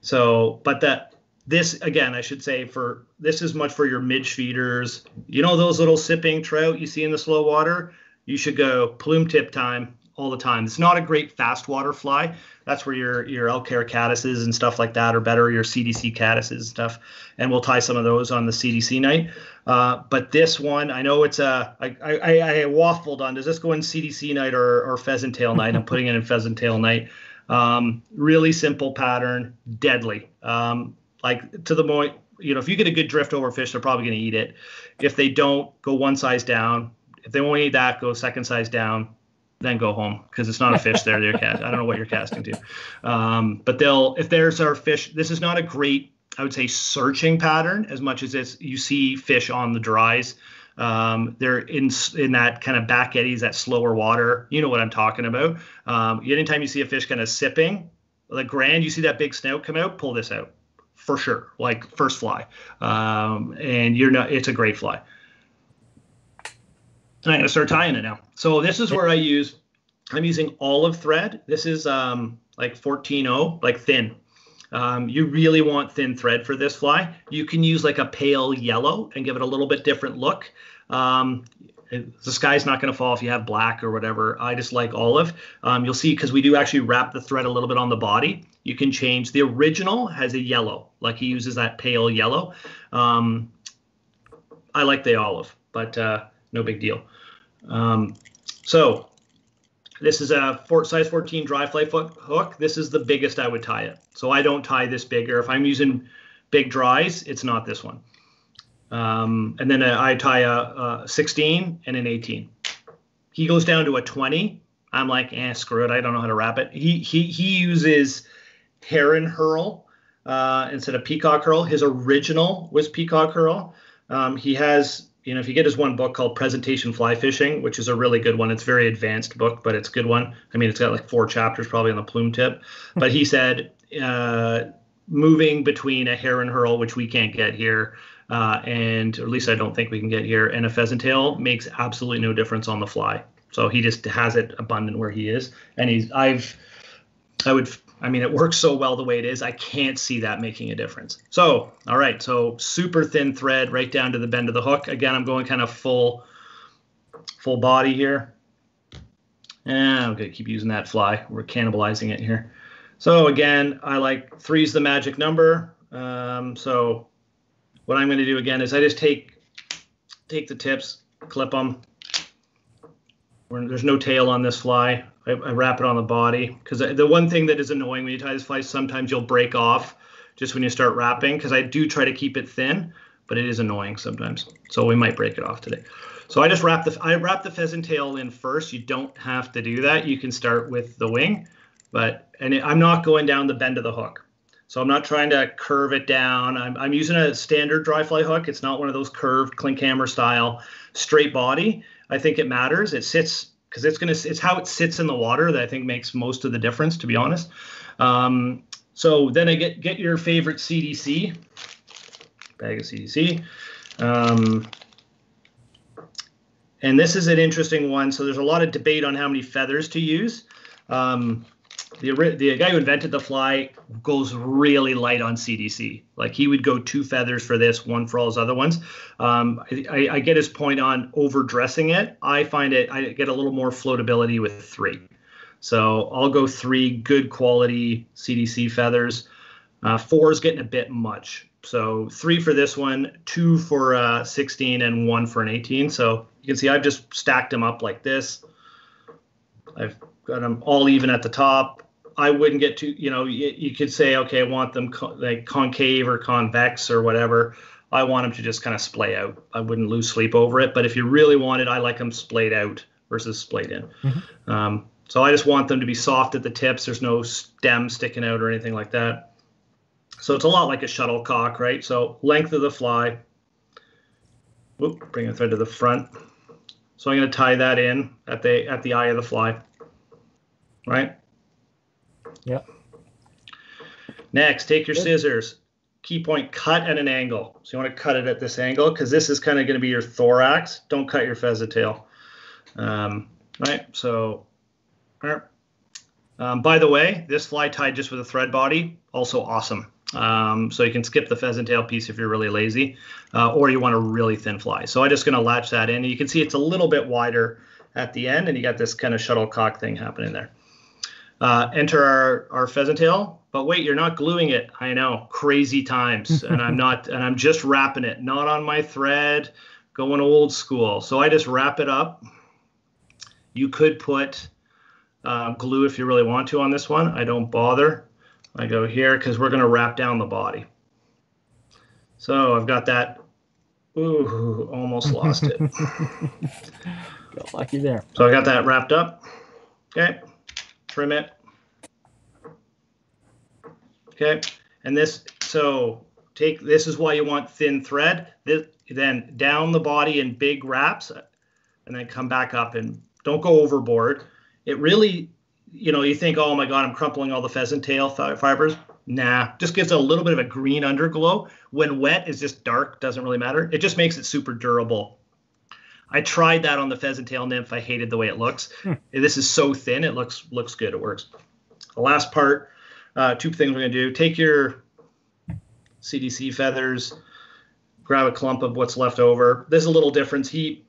Speaker 1: So, but that this again, I should say for this is much for your midge feeders. You know those little sipping trout you see in the slow water. You should go plume tip time all the time. It's not a great fast water fly. That's where your your hair caddises and stuff like that are better. Your CDC caddises and stuff, and we'll tie some of those on the CDC night. Uh, but this one, I know it's a. I, I, I waffled on. Does this go in CDC night or or pheasant tail night? I'm putting it in pheasant tail night. Um, really simple pattern, deadly. Um, like to the point, you know, if you get a good drift over fish, they're probably going to eat it. If they don't, go one size down. If they won't eat that, go second size down then go home because it's not a fish there. They're cast. I don't know what you're casting to, um, but they'll if there's our fish. This is not a great, I would say, searching pattern as much as it's you see fish on the dries. Um, they're in in that kind of back eddies, that slower water. You know what I'm talking about. Um, anytime you see a fish kind of sipping, like grand, you see that big snout come out, pull this out for sure, like first fly, um, and you're not. It's a great fly. And I'm gonna start tying it now. So this is where I use. I'm using olive thread. This is um, like 14.0, like thin. Um, you really want thin thread for this fly. You can use like a pale yellow and give it a little bit different look. Um, it, the sky's not going to fall if you have black or whatever. I just like olive. Um, you'll see because we do actually wrap the thread a little bit on the body. You can change. The original has a yellow, like he uses that pale yellow. Um, I like the olive, but uh, no big deal. Um, so this is a four, size 14 dry fly hook. This is the biggest I would tie it. So I don't tie this bigger. If I'm using big dries, it's not this one. Um, and then I tie a, a 16 and an 18. He goes down to a 20. I'm like, eh, screw it. I don't know how to wrap it. He he he uses heron herl uh, instead of peacock herl. His original was peacock herl. Um, he has you know, if you get his one book called Presentation Fly Fishing, which is a really good one, it's a very advanced book, but it's a good one. I mean, it's got like four chapters probably on the plume tip. But he said uh, moving between a heron herl, which we can't get here, uh, and or at least I don't think we can get here, and a pheasant tail makes absolutely no difference on the fly. So he just has it abundant where he is, and he's I've I would I mean, it works so well the way it is. I can't see that making a difference. So, all right. So super thin thread right down to the bend of the hook. Again, I'm going kind of full, full body here. And I'm going to keep using that fly. We're cannibalizing it here. So again, I like three's the magic number. Um, so what I'm going to do again is I just take, take the tips, clip them. There's no tail on this fly. I, I wrap it on the body because the one thing that is annoying when you tie this fly, sometimes you'll break off just when you start wrapping because I do try to keep it thin, but it is annoying sometimes. So we might break it off today. So I just wrap the I wrap the pheasant tail in first. You don't have to do that. You can start with the wing, but and it, I'm not going down the bend of the hook. So I'm not trying to curve it down. I'm, I'm using a standard dry fly hook. It's not one of those curved Klinkhammer style straight body. I think it matters. It sits because it's gonna it's how it sits in the water that I think makes most of the difference, to be honest. Um, so then I get get your favorite CDC bag of CDC. Um, and this is an interesting one. So there's a lot of debate on how many feathers to use. Um, the the guy who invented the fly goes really light on CDC. Like he would go two feathers for this, one for all his other ones. Um, I, I, get his point on overdressing it. I find it I get a little more floatability with three. So I'll go three good quality CDC feathers. Uh, four is getting a bit much. So three for this one, two for uh, 16, and one for an 18. So you can see I've just stacked them up like this. I've got them all even at the top. I wouldn't get too, you know, you, you could say, okay, I want them like concave or convex or whatever. I want them to just kind of splay out. I wouldn't lose sleep over it. But if you really want it, I like them splayed out versus splayed in. Mm-hmm. Um, so I just want them to be soft at the tips. There's no stem sticking out or anything like that. So it's a lot like a shuttlecock, right? So length of the fly. Whoop, bring the thread to the front. So I'm going to tie that in at the at the eye of the fly, right?
Speaker 2: Yep.
Speaker 1: Next, take your scissors. Key point, cut at an angle. So you want to cut it at this angle because this is kind of going to be your thorax. Don't cut your pheasant tail. Um, right. So, um, by the way, this fly tied just with a thread body, also awesome. Um, so you can skip the pheasant tail piece if you're really lazy, uh, or you want a really thin fly. So I'm just going to latch that in. You can see it's a little bit wider at the end, and you got this kind of shuttlecock thing happening there. Uh, enter our, our pheasant tail, but wait, you're not gluing it. I know, crazy times, and I'm not, and I'm just wrapping it, not on my thread, going old school. So I just wrap it up. You could put uh, glue if you really want to on this one. I don't bother. I go here because we're going to wrap down the body. So I've got that. Ooh, almost lost it.
Speaker 2: Got lucky there.
Speaker 1: So I got that wrapped up. Okay, trim it. Okay, and this, so take, this is why you want thin thread. This, then down the body in big wraps and then come back up and don't go overboard. It really you know, you think, oh my God, I'm crumpling all the pheasant tail fibers. Nah, just gives a little bit of a green underglow. When wet is just dark, doesn't really matter. It just makes it super durable. I tried that on the pheasant tail nymph. I hated the way it looks. Hmm. This is so thin, it looks looks good. It works. The last part, uh, two things we're gonna do. Take your CDC feathers, grab a clump of what's left over. There's a little difference. He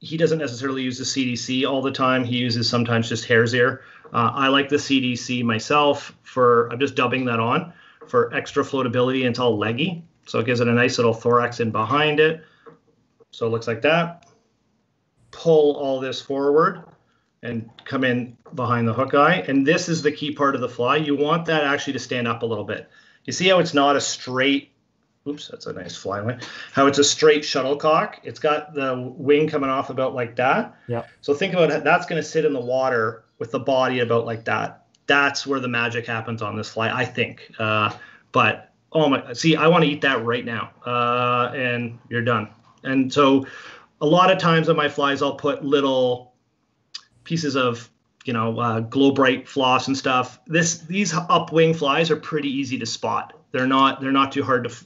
Speaker 1: he doesn't necessarily use the CDC all the time. He uses sometimes just hare's ear. Uh, I like the CDC myself for, I'm just dubbing that on for extra floatability and it's all leggy. So it gives it a nice little thorax in behind it. So it looks like that. Pull all this forward and come in behind the hook eye. And this is the key part of the fly. You want that actually to stand up a little bit. You see how it's not a straight oops, that's a nice flyaway. How it's a straight shuttlecock. It's got the wing coming off about like that.
Speaker 2: Yeah.
Speaker 1: So think about it. That's going to sit in the water with the body about like that. That's where the magic happens on this fly, I think. Uh, but oh my, see, I want to eat that right now. Uh, and you're done. And so a lot of times on my flies, I'll put little pieces of you know, uh, glow bright floss and stuff. This these upwing flies are pretty easy to spot. They're not they're not too hard to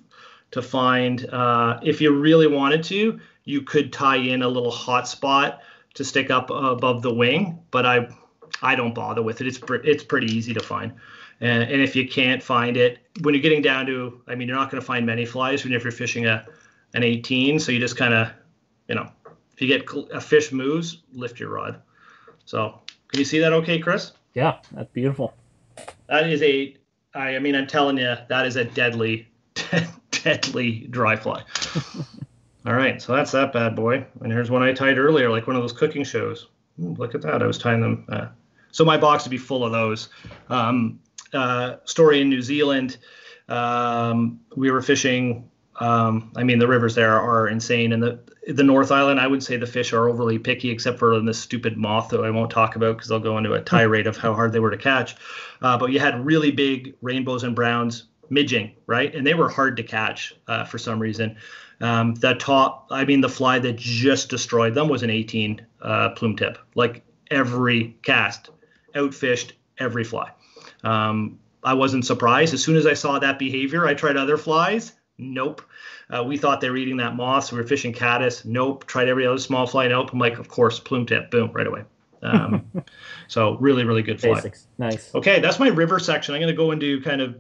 Speaker 1: to find. Uh, if you really wanted to, you could tie in a little hot spot to stick up above the wing, but I I don't bother with it. It's it's pretty easy to find. And, and if you can't find it, when you're getting down to, I mean, you're not going to find many flies when if you're fishing a an 18. So you just kind of, you know, if you get a fish moves, lift your rod. So can you see that okay, Chris?
Speaker 2: Yeah, that's beautiful.
Speaker 1: That is a, I, I mean, I'm telling you, that is a deadly, deadly dry fly. All right, so that's that bad boy. And here's one I tied earlier, like one of those cooking shows. Ooh, look at that. I was tying them. Uh, so my box would be full of those. Um, uh, story in New Zealand. Um, we were fishing. Um, I mean, the rivers there are insane. And the the North Island, I would say the fish are overly picky, except for this stupid moth that I won't talk about because I'll go into a tirade of how hard they were to catch. Uh, but you had really big rainbows and browns midging, right? And they were hard to catch uh, for some reason. Um, the top, I mean, the fly that just destroyed them was an 18 uh, plume tip. Like every cast, outfished every fly. Um, I wasn't surprised. As soon as I saw that behavior, I tried other flies. Nope. Uh, we thought they were eating that moss. We were fishing caddis. Nope. Tried every other small fly. Nope. I'm like, of course, plume tip. Boom, right away. Um, so really, really good fly.
Speaker 2: Basics. Nice.
Speaker 1: Okay, that's my river section. I'm going to go into kind of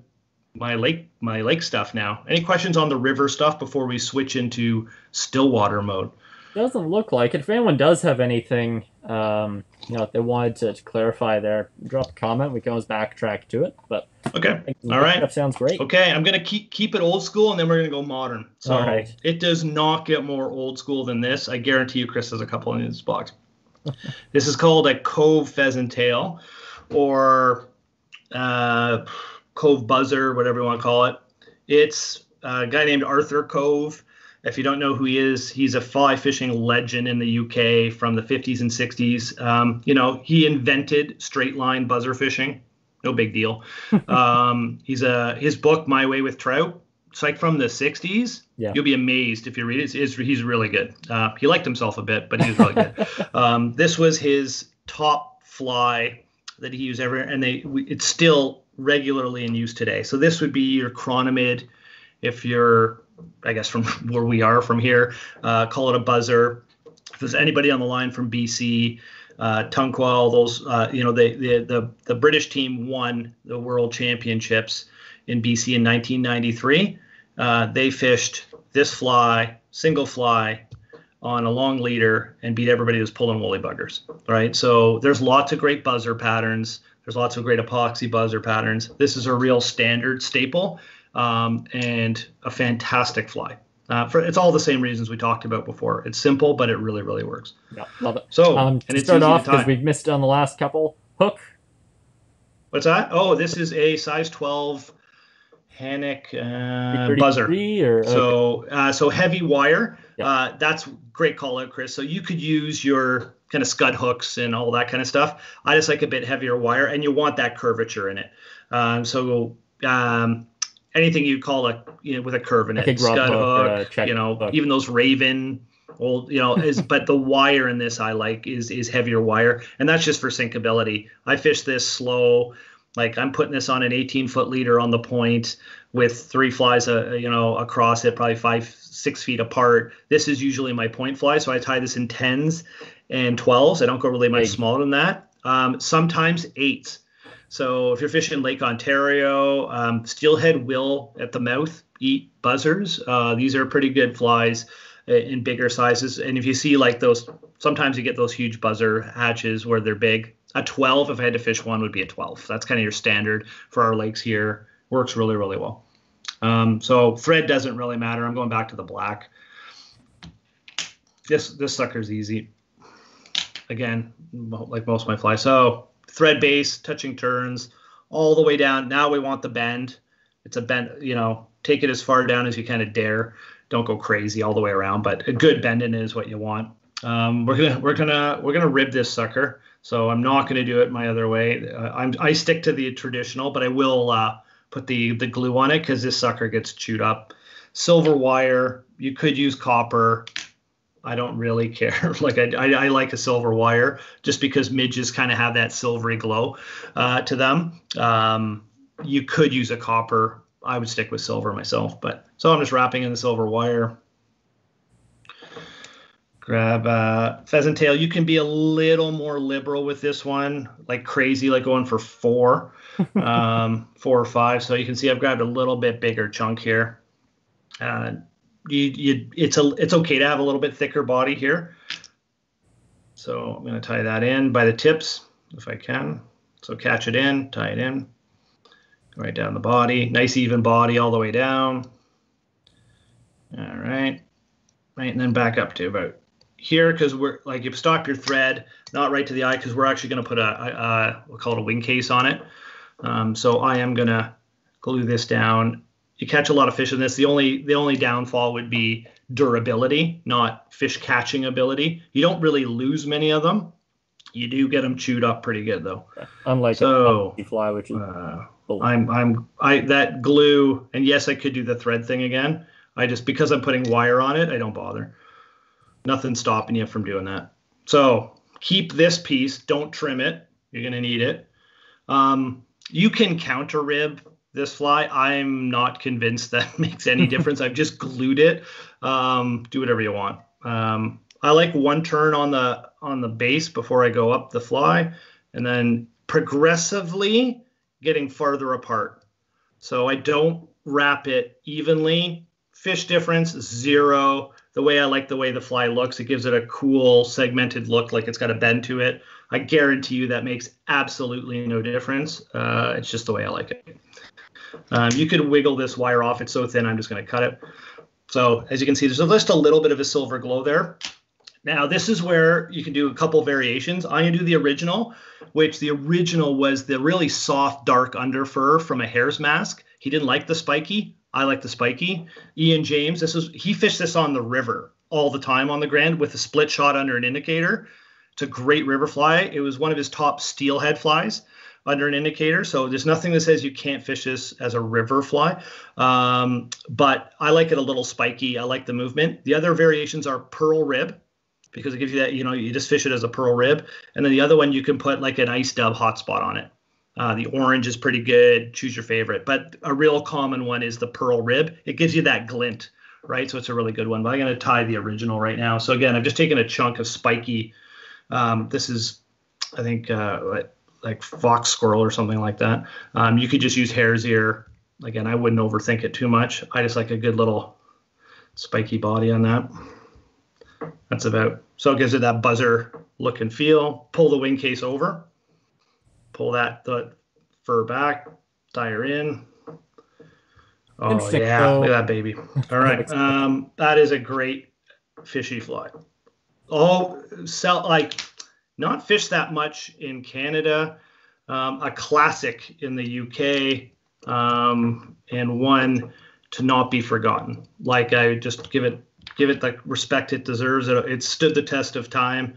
Speaker 1: my lake my lake stuff now. Any questions on the river stuff before we switch into stillwater mode?
Speaker 2: Doesn't look like it. If anyone does have anything, um, you know, if they wanted to, to clarify there, drop a comment. We can always backtrack to it. But
Speaker 1: Okay. All right.
Speaker 2: That sounds great.
Speaker 1: Okay, I'm gonna keep keep it old school and then we're gonna go modern. So
Speaker 2: All right.
Speaker 1: it does not get more old school than this. I guarantee you, Chris has a couple in his box. this is called a cove pheasant tail, or uh, cove buzzer, whatever you want to call it. It's a guy named Arthur Cove. If you don't know who he is, he's a fly fishing legend in the UK from the 50s and 60s. Um, you know, he invented straight line buzzer fishing. No big deal. um, he's a his book My Way with Trout. It's like from the 60s.
Speaker 2: Yeah.
Speaker 1: You'll be amazed if you read it. It's, he's really good. Uh, he liked himself a bit, but he was really good. um, this was his top fly that he used ever, and they we, it's still regularly in use today. So this would be your chironomid. If you're, I guess, from where we are from here, uh, call it a buzzer. If there's anybody on the line from BC, uh, Tunkwa, those, uh, you know, the, the the the British team won the World Championships in BC in 1993. Uh, they fished this fly, single fly, on a long leader and beat everybody who was pulling woolly buggers. Right. So there's lots of great buzzer patterns. There's lots of great epoxy buzzer patterns. This is a real standard staple um, and a fantastic fly. Uh, for, it's all the same reasons we talked about before. It's simple, but it really, really works.
Speaker 2: Yeah, love it.
Speaker 1: So,
Speaker 2: Um,
Speaker 1: and
Speaker 2: to
Speaker 1: it's
Speaker 2: start
Speaker 1: easy
Speaker 2: off
Speaker 1: to
Speaker 2: because
Speaker 1: tie.
Speaker 2: we've missed on the last couple. Hook.
Speaker 1: What's that? Oh, this is a size 12 Hanak uh, buzzer.
Speaker 2: or
Speaker 1: So, uh, so heavy wire.
Speaker 2: Yeah.
Speaker 1: Uh, that's great call out, Chris. So you could use your kind of scud hooks and all that kind of stuff. I just like a bit heavier wire, and you want that curvature in it. Um, so um, anything you call a you know with a curve in
Speaker 2: Like
Speaker 1: it, scud
Speaker 2: hook or
Speaker 1: hook,
Speaker 2: a
Speaker 1: you know,
Speaker 2: hook.
Speaker 1: even those Raven. Old, you know, is but the wire in this I like is is heavier wire, and that's just for sinkability. I fish this slow, like I'm putting this on an 18 foot leader on the point with three flies, uh, you know, across it, probably five, six feet apart. This is usually my point fly, so I tie this in tens and twelves. I don't go really much
Speaker 2: Big.
Speaker 1: smaller than that. Um, sometimes eights. So if you're fishing Lake Ontario, um, steelhead will at the mouth eat buzzers. Uh, these are pretty good flies uh, in bigger sizes. And if you see like those, sometimes you get those huge buzzer hatches where they're big. A 12, if I had to fish one, would be a 12. That's kind of your standard for our lakes here. Works really, really well. Um, so thread doesn't really matter. I'm going back to the black. This this sucker's easy. Again, like most of my flies. So thread base, touching turns, all the way down. Now we want the bend. It's a bend, you know, take it as far down as you kind of dare. Don't go crazy all the way around, but a good bending is what you want. Um, we're gonna we're gonna we're gonna rib this sucker. So I'm not gonna do it my other way. Uh, I'm I stick to the traditional, but I will uh, put the the glue on it because this sucker gets chewed up. Silver wire. You could use copper. I don't really care. like I, I, I like a silver wire just because midges kind of have that silvery glow uh, to them. Um, you could use a copper. I would stick with silver myself, but so I'm just wrapping in the silver wire. Grab uh, pheasant tail. You can be a little more liberal with this one, like crazy, like going for four, um, four or five. So you can see I've grabbed a little bit bigger chunk here. Uh, you, you, it's a, it's okay to have a little bit thicker body here. So I'm going to tie that in by the tips if I can. So catch it in, tie it in, right down the body. Nice even body all the way down. All right. Right, and then back up to about here because we're like you stop your thread not right to the eye because we're actually going to put a, a, a we'll call it a wing case on it. Um, so I am going to glue this down. You catch a lot of fish in this. The only the only downfall would be durability, not fish catching ability. You don't really lose many of them. You do get them chewed up pretty good though.
Speaker 2: unlike
Speaker 1: So,
Speaker 2: a fly, which is
Speaker 1: Uh, I'm I'm I that glue and yes I could do the thread thing again. I just because I'm putting wire on it, I don't bother. Nothing's stopping you from doing that. So keep this piece. Don't trim it. You're gonna need it. Um, you can counter rib this fly. I'm not convinced that makes any difference. I've just glued it. Um, do whatever you want. Um, I like one turn on the on the base before I go up the fly, and then progressively getting farther apart. So I don't wrap it evenly. Fish difference zero. The way I like the way the fly looks, it gives it a cool segmented look, like it's got a bend to it. I guarantee you that makes absolutely no difference. Uh, it's just the way I like it. Um, you could wiggle this wire off. It's so thin, I'm just going to cut it. So as you can see, there's just a little bit of a silver glow there. Now this is where you can do a couple variations. I'm gonna do the original, which the original was the really soft, dark under fur from a hare's mask. He didn't like the spiky. I like the spiky. Ian James, this is he fished this on the river all the time on the Grand with a split shot under an indicator. It's a great river fly. It was one of his top steelhead flies under an indicator. So there's nothing that says you can't fish this as a river fly. Um, but I like it a little spiky. I like the movement. The other variations are pearl rib because it gives you that, you know, you just fish it as a pearl rib. And then the other one, you can put like an ice dub hotspot on it. Uh, the orange is pretty good. Choose your favorite. But a real common one is the pearl rib. It gives you that glint, right? So it's a really good one. But I'm going to tie the original right now. So again, I've just taken a chunk of spiky. Um, this is, I think, uh, like fox squirrel or something like that. Um, you could just use hare's ear. Again, I wouldn't overthink it too much. I just like a good little spiky body on that. That's about so it gives it that buzzer look and feel. Pull the wing case over. Pull that the fur back. Tie her in. Oh yeah, look at that baby. All right, um, that is a great fishy fly. Oh, sell like not fished that much in Canada. Um, a classic in the UK, um, and one to not be forgotten. Like I just give it give it the respect it deserves. It, it stood the test of time.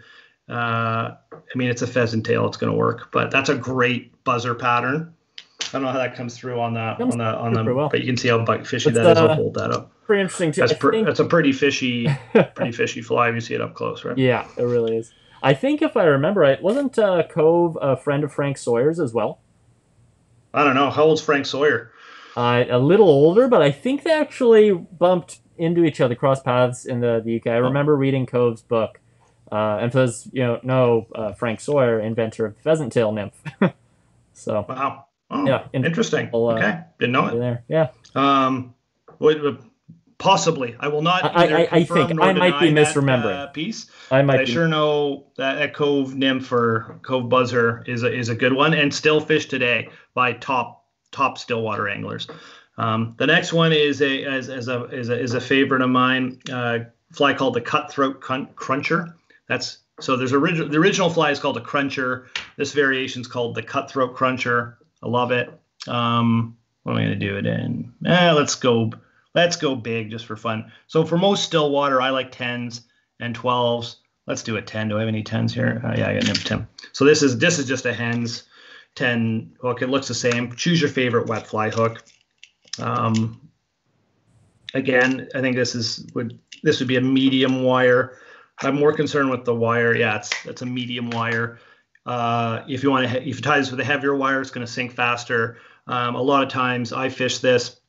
Speaker 1: Uh, I mean, it's a pheasant tail. It's going to work, but that's a great buzzer pattern. I don't know how that comes through on the on the on the, well. but you can see how fishy it's, that is. I'll uh, hold that up.
Speaker 2: Pretty interesting too.
Speaker 1: That's, per, think... that's a pretty fishy, pretty fishy fly if you see it up close, right?
Speaker 2: Yeah, it really is. I think if I remember right, wasn't uh, Cove a friend of Frank Sawyer's as well?
Speaker 1: I don't know. How old's Frank Sawyer?
Speaker 2: Uh, a little older, but I think they actually bumped into each other, cross paths in the, the UK. I oh. remember reading Cove's book. Uh, and for those you know, know uh, Frank Sawyer, inventor of the pheasant tail nymph. so
Speaker 1: wow, oh, yeah, interesting. Uh, okay, didn't know it.
Speaker 2: There, yeah.
Speaker 1: Um, what, Possibly, I will not.
Speaker 2: I, I, I think I might be misremembering that,
Speaker 1: uh, piece.
Speaker 2: I might.
Speaker 1: I sure know that, that Cove Nymph or Cove Buzzer is a, is a good one and still fished today by top top Stillwater anglers. Um, the next one is a as, as a is a is a favorite of mine. Uh, fly called the cutthroat cruncher. That's so there's original the original fly is called a cruncher. This variation is called the cutthroat cruncher. I love it. Um, what am I going to do it in? Eh, let's go Let's go big just for fun. So for most still water, I like 10s and 12s. Let's do a 10. Do I have any 10s here? Uh, yeah, I got nymph 10. So this is this is just a Hends 10 hook. It looks the same. Choose your favorite wet fly hook. Um, again, I think this is would this would be a medium wire. I'm more concerned with the wire. Yeah, it's it's a medium wire. Uh, if you want to, if you tie this with a heavier wire, it's going to sink faster. Um, a lot of times I fish this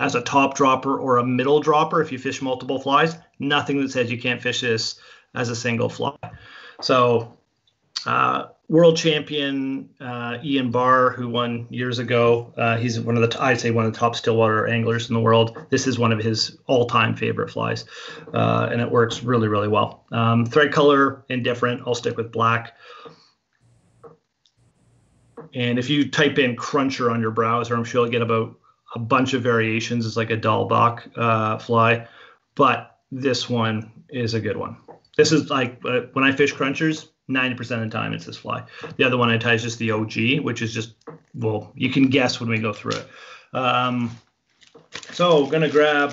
Speaker 1: as a top dropper or a middle dropper if you fish multiple flies. Nothing that says you can't fish this as a single fly. So, uh, world champion uh, Ian Barr, who won years ago, uh, he's one of the I'd say one of the top stillwater anglers in the world. This is one of his all-time favorite flies, uh, and it works really really well. Um, thread color indifferent. I'll stick with black. And if you type in cruncher on your browser, I'm sure you'll get about a bunch of variations. It's like a Diawl Bach uh, fly, but this one is a good one. This is like uh, when I fish crunchers, 90% of the time it's this fly. The other one I tie is just the OG, which is just, well, you can guess when we go through it. Um, so gonna grab,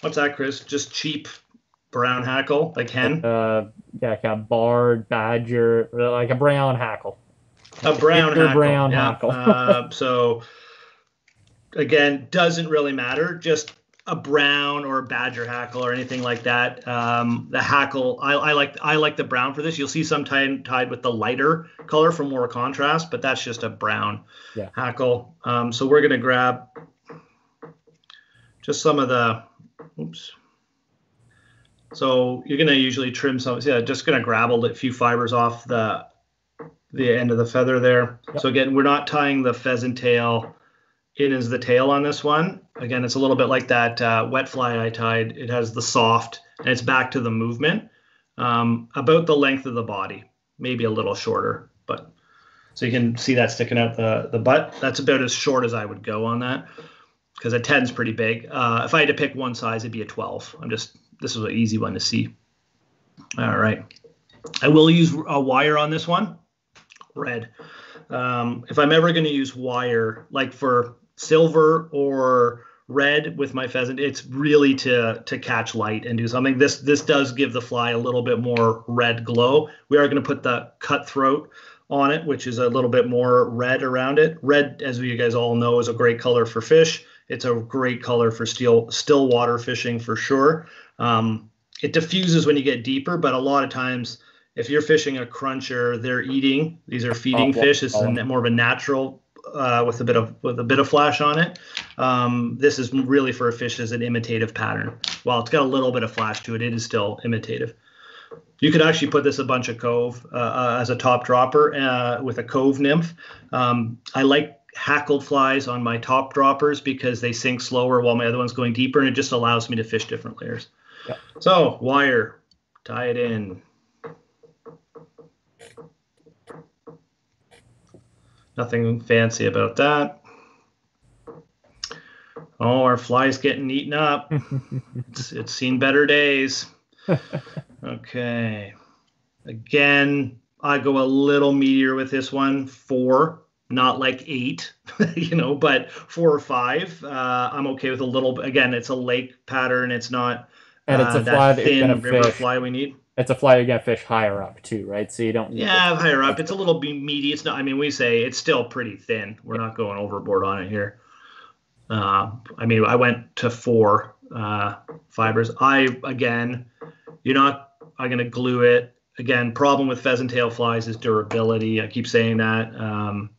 Speaker 1: what's that, Chris? Just cheap brown hackle, like hen?
Speaker 2: Uh, yeah, like a barred badger, like a brown hackle.
Speaker 1: A brown hackle.
Speaker 2: brown yeah. hackle.
Speaker 1: uh, so again, doesn't really matter. Just a brown or a badger hackle or anything like that. Um, the hackle, I, I, like I like the brown for this. You'll see some tied tied with the lighter color for more contrast, but that's just a brown
Speaker 2: yeah.
Speaker 1: hackle. Um, so we're gonna grab just some of the, oops, So you're gonna usually trim some. Yeah, just gonna grab a few fibers off the the end of the feather there. Yep. So again, we're not tying the pheasant tail in as the tail on this one. Again, it's a little bit like that uh, wet fly I tied. It has the soft and it's back to the movement um, about the length of the body, maybe a little shorter, but so you can see that sticking out the, the butt. That's about as short as I would go on that because a 10 is pretty big. Uh, if I had to pick one size, it'd be a 12. I'm just, this is an easy one to see. All right. I will use a wire on this one, red. Um, if I'm ever going to use wire, like for silver or red with my pheasant, it's really to to catch light and do something. This this does give the fly a little bit more red glow. We are going to put the cutthroat on it, which is a little bit more red around it. Red, as you guys all know, is a great color for fish. It's a great color for still still water fishing for sure. Um, it diffuses when you get deeper, but a lot of times, if you're fishing a cruncher, they're eating. These are feeding oh, fish. This is more of a natural uh, with a bit of with a bit of flash on it. Um, this is really for a fish as an imitative pattern. While it's got a little bit of flash to it, it is still imitative. You could actually put this a bunch of cove uh, uh, as a top dropper uh, with a cove nymph. Um, I like hackled flies on my top droppers because they sink slower while my other one's going deeper, and it just allows me to fish different layers. Yeah. So wire, tie it in. Nothing fancy about that. Oh, our fly's getting eaten up. it's, it's seen better days. okay. Again, I go a little meatier with this one. Four, not like eight, you know, but four or five. Uh, I'm okay with a little. Again, it's a lake pattern. It's not.
Speaker 2: And it's a uh, fly
Speaker 1: that, thin river fish. fly we need.
Speaker 2: It's a fly you're gonna fish higher up too, right? So you don't.
Speaker 1: Yeah, higher up. It's a little meaty. It's not. I mean, we say it's still pretty thin. We're not going overboard on it here. Uh, I mean, I went to four uh, fibers. I again, you're not. I'm gonna glue it again. Problem with pheasant tail flies is durability. I keep saying that. Um,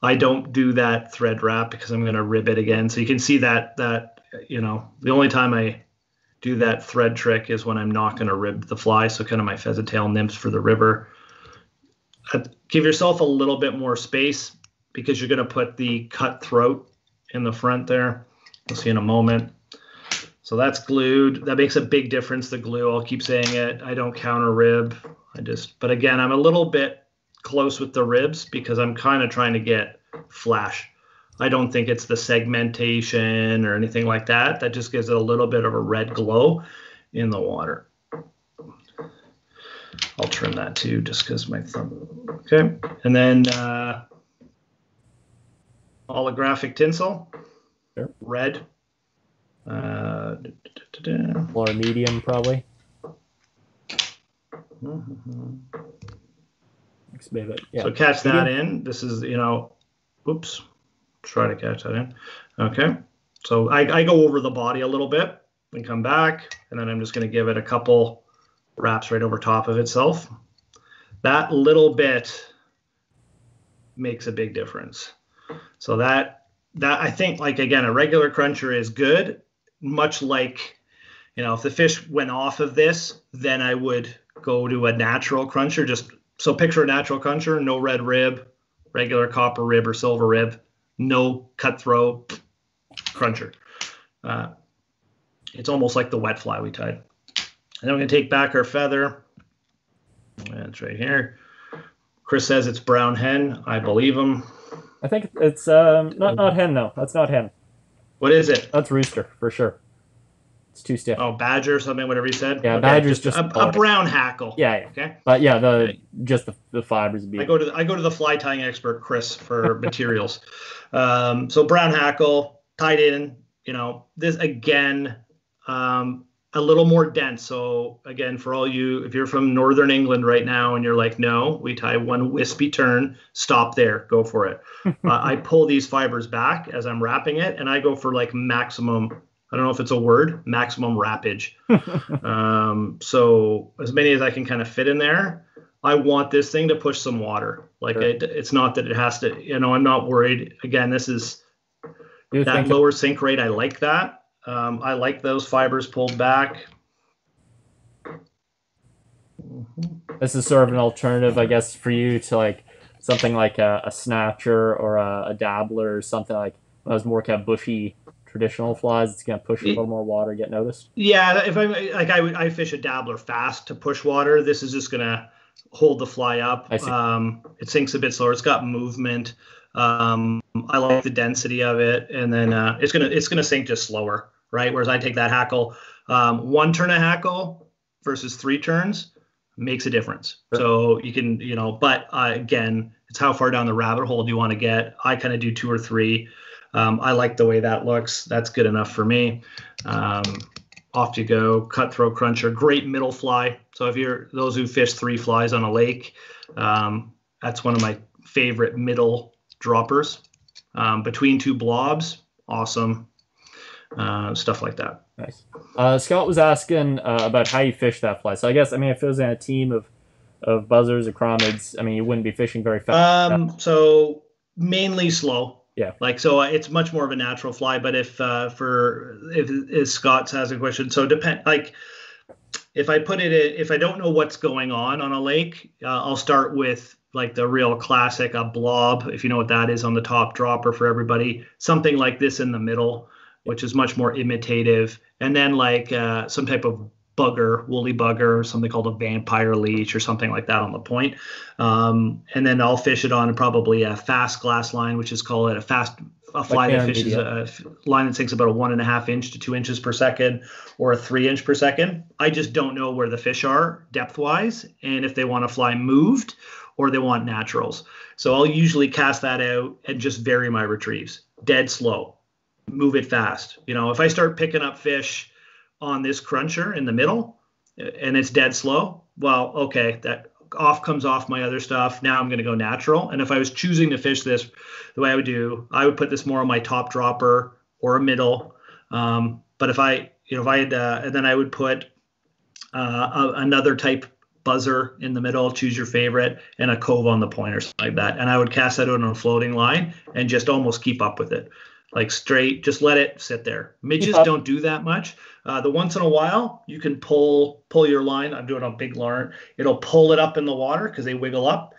Speaker 1: I don't do that thread wrap because I'm gonna rib it again. So you can see that that you know the only time I do that thread trick is when I'm not gonna rib the fly. So kind of my pheasant tail nymphs for the ribber. Uh, give yourself a little bit more space because you're gonna put the cut throat in the front there. We'll see in a moment. So that's glued. That makes a big difference, the glue. I'll keep saying it. I don't counter rib. I just, but again, I'm a little bit close with the ribs because I'm kind of trying to get flash. I don't think it's the segmentation or anything like that. That just gives it a little bit of a red glow in the water. I'll trim that too, just because my thumb. Okay, and then uh, holographic tinsel, sure. red. Uh,
Speaker 2: or medium, probably.
Speaker 1: Mm-hmm. Yeah. So catch that in. This is, you know, oops, try to catch that in. Okay. So I, I go over the body a little bit and come back, and then I'm just going to give it a couple wraps right over top of itself. That little bit makes a big difference. So that that I think like again a regular cruncher is good, much like you know if the fish went off of this, then I would go to a natural cruncher. Just so picture a natural cruncher, no red rib, regular copper rib or silver rib, no cutthroat cruncher. Uh, it's almost like the wet fly we tied. And then we're gonna take back our feather. That's right here. Chris says it's brown hen. I believe him.
Speaker 2: I think it's um, not not hen though. That's not hen.
Speaker 1: What is it?
Speaker 2: That's rooster for sure. It's too stiff.
Speaker 1: Oh, badger or something, whatever you said.
Speaker 2: Yeah, okay, badger's just,
Speaker 1: just a, a, brown hackle.
Speaker 2: Yeah, yeah. Okay. But yeah, the okay. just the, the fibers.
Speaker 1: Be... I go to the, I go to the fly tying expert Chris for materials. Um, so brown hackle tied in. You know this again. Um, a little more dense. So again, for all you, if you're from Northern England right now and you're like, no, we tie one wispy turn, stop there, go for it. uh, I pull these fibers back as I'm wrapping it, and I go for like maximum. I don't know if it's a word, maximum wrappage. um, so as many as I can kind of fit in there. I want this thing to push some water. Like sure. it, it's not that it has to. You know, I'm not worried. Again, this is that lower sink rate. I like that um, I like those fibers pulled back.
Speaker 2: Mm-hmm. This is sort of an alternative, I guess, for you to like something like a, a snatcher or a, a, dabbler or something like those more kind of bushy traditional flies. It's gonna push a little more water, get noticed.
Speaker 1: Yeah, if I like, I I fish a dabbler fast to push water. This is just gonna hold the fly up. I see. Um, it sinks a bit slower. It's got movement. Um, I like the density of it, and then uh, it's gonna it's gonna sink just slower, right? Whereas I take that hackle, um, one turn of hackle versus three turns makes a difference. Sure. So you can you know, but uh, again, it's how far down the rabbit hole do you want to get? I kind of do two or three. Um, I like the way that looks. That's good enough for me. Um, off you go. Cutthroat cruncher, great middle fly. So if you're those who fish three flies on a lake, um, that's one of my favorite middle droppers. Um, between two blobs, awesome. Uh, stuff like that.
Speaker 2: Nice. Uh, Scott was asking uh, about how you fish that fly. So I guess I mean if it was in a team of of buzzers or chromids, I mean you wouldn't be fishing very fast.
Speaker 1: Um, so mainly slow.
Speaker 2: Yeah.
Speaker 1: Like so, uh, it's much more of a natural fly. But if uh, for if, if Scott has a question, so depend like if I put it if I don't know what's going on on a lake, uh, I'll start with like the real classic a blob, if you know what that is on the top dropper for everybody. Something like this in the middle, which is much more imitative, and then like uh, some type of bugger, woolly bugger, something called a vampire leech or something like that on the point. Um, and then I'll fish it on probably a fast glass line, which is called a fast a fly like that fishes a, a, line that sinks about a one and a half inch to two inches per second or a three inch per second. I just don't know where the fish are depth wise and if they want to fly moved or they want naturals. So I'll usually cast that out and just vary my retrieves. Dead slow. Move it fast. You know, if I start picking up fish on this cruncher in the middle and it's dead slow, well, okay, that off comes off my other stuff. Now I'm going to go natural. And if I was choosing to fish this, the way I would do, I would put this more on my top dropper or a middle. Um, but if I, you know, if I had, uh, and then I would put uh, a, another type buzzer in the middle, choose your favorite, and a cove on the point or something like that. And I would cast that on a floating line and just almost keep up with it like straight. Just let it sit there. Midges don't do that much. Uh, the once in a while you can pull pull your line. I'm doing a big line. It'll pull it up in the water because they wiggle up.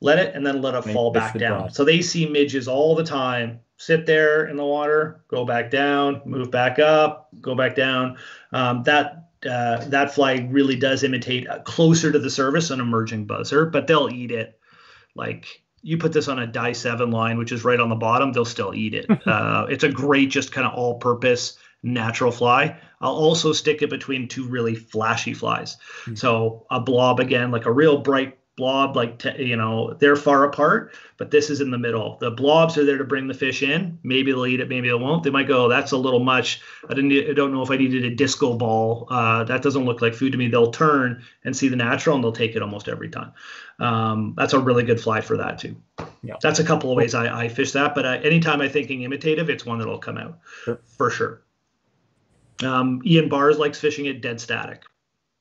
Speaker 1: Let it and then let it Make fall back down. So they see midges all the time. Sit there in the water, go back down, move back up, go back down. Um, that uh, that fly really does imitate uh, closer to the surface an emerging buzzer, but they'll eat it like you put this on a Di7 line, which is right on the bottom, they'll still eat it. uh, it's a great, just kind of all purpose natural fly. I'll also stick it between two really flashy flies. Mm-hmm. So a blob again, like a real bright blob like te- you know they're far apart but this is in the middle. The blobs are there to bring the fish in. Maybe they'll eat it maybe they won't. They might go that's a little much. I didn't i don't know if i needed a disco ball. Uh, that doesn't look like food to me. They'll turn and see the natural and they'll take it almost every time. Um, that's a really good fly for that too. Yeah. That's a couple of ways i, I fish that but uh, anytime i'm thinking imitative it's one that'll come out. Sure. for sure. Um, ian bars likes fishing it dead static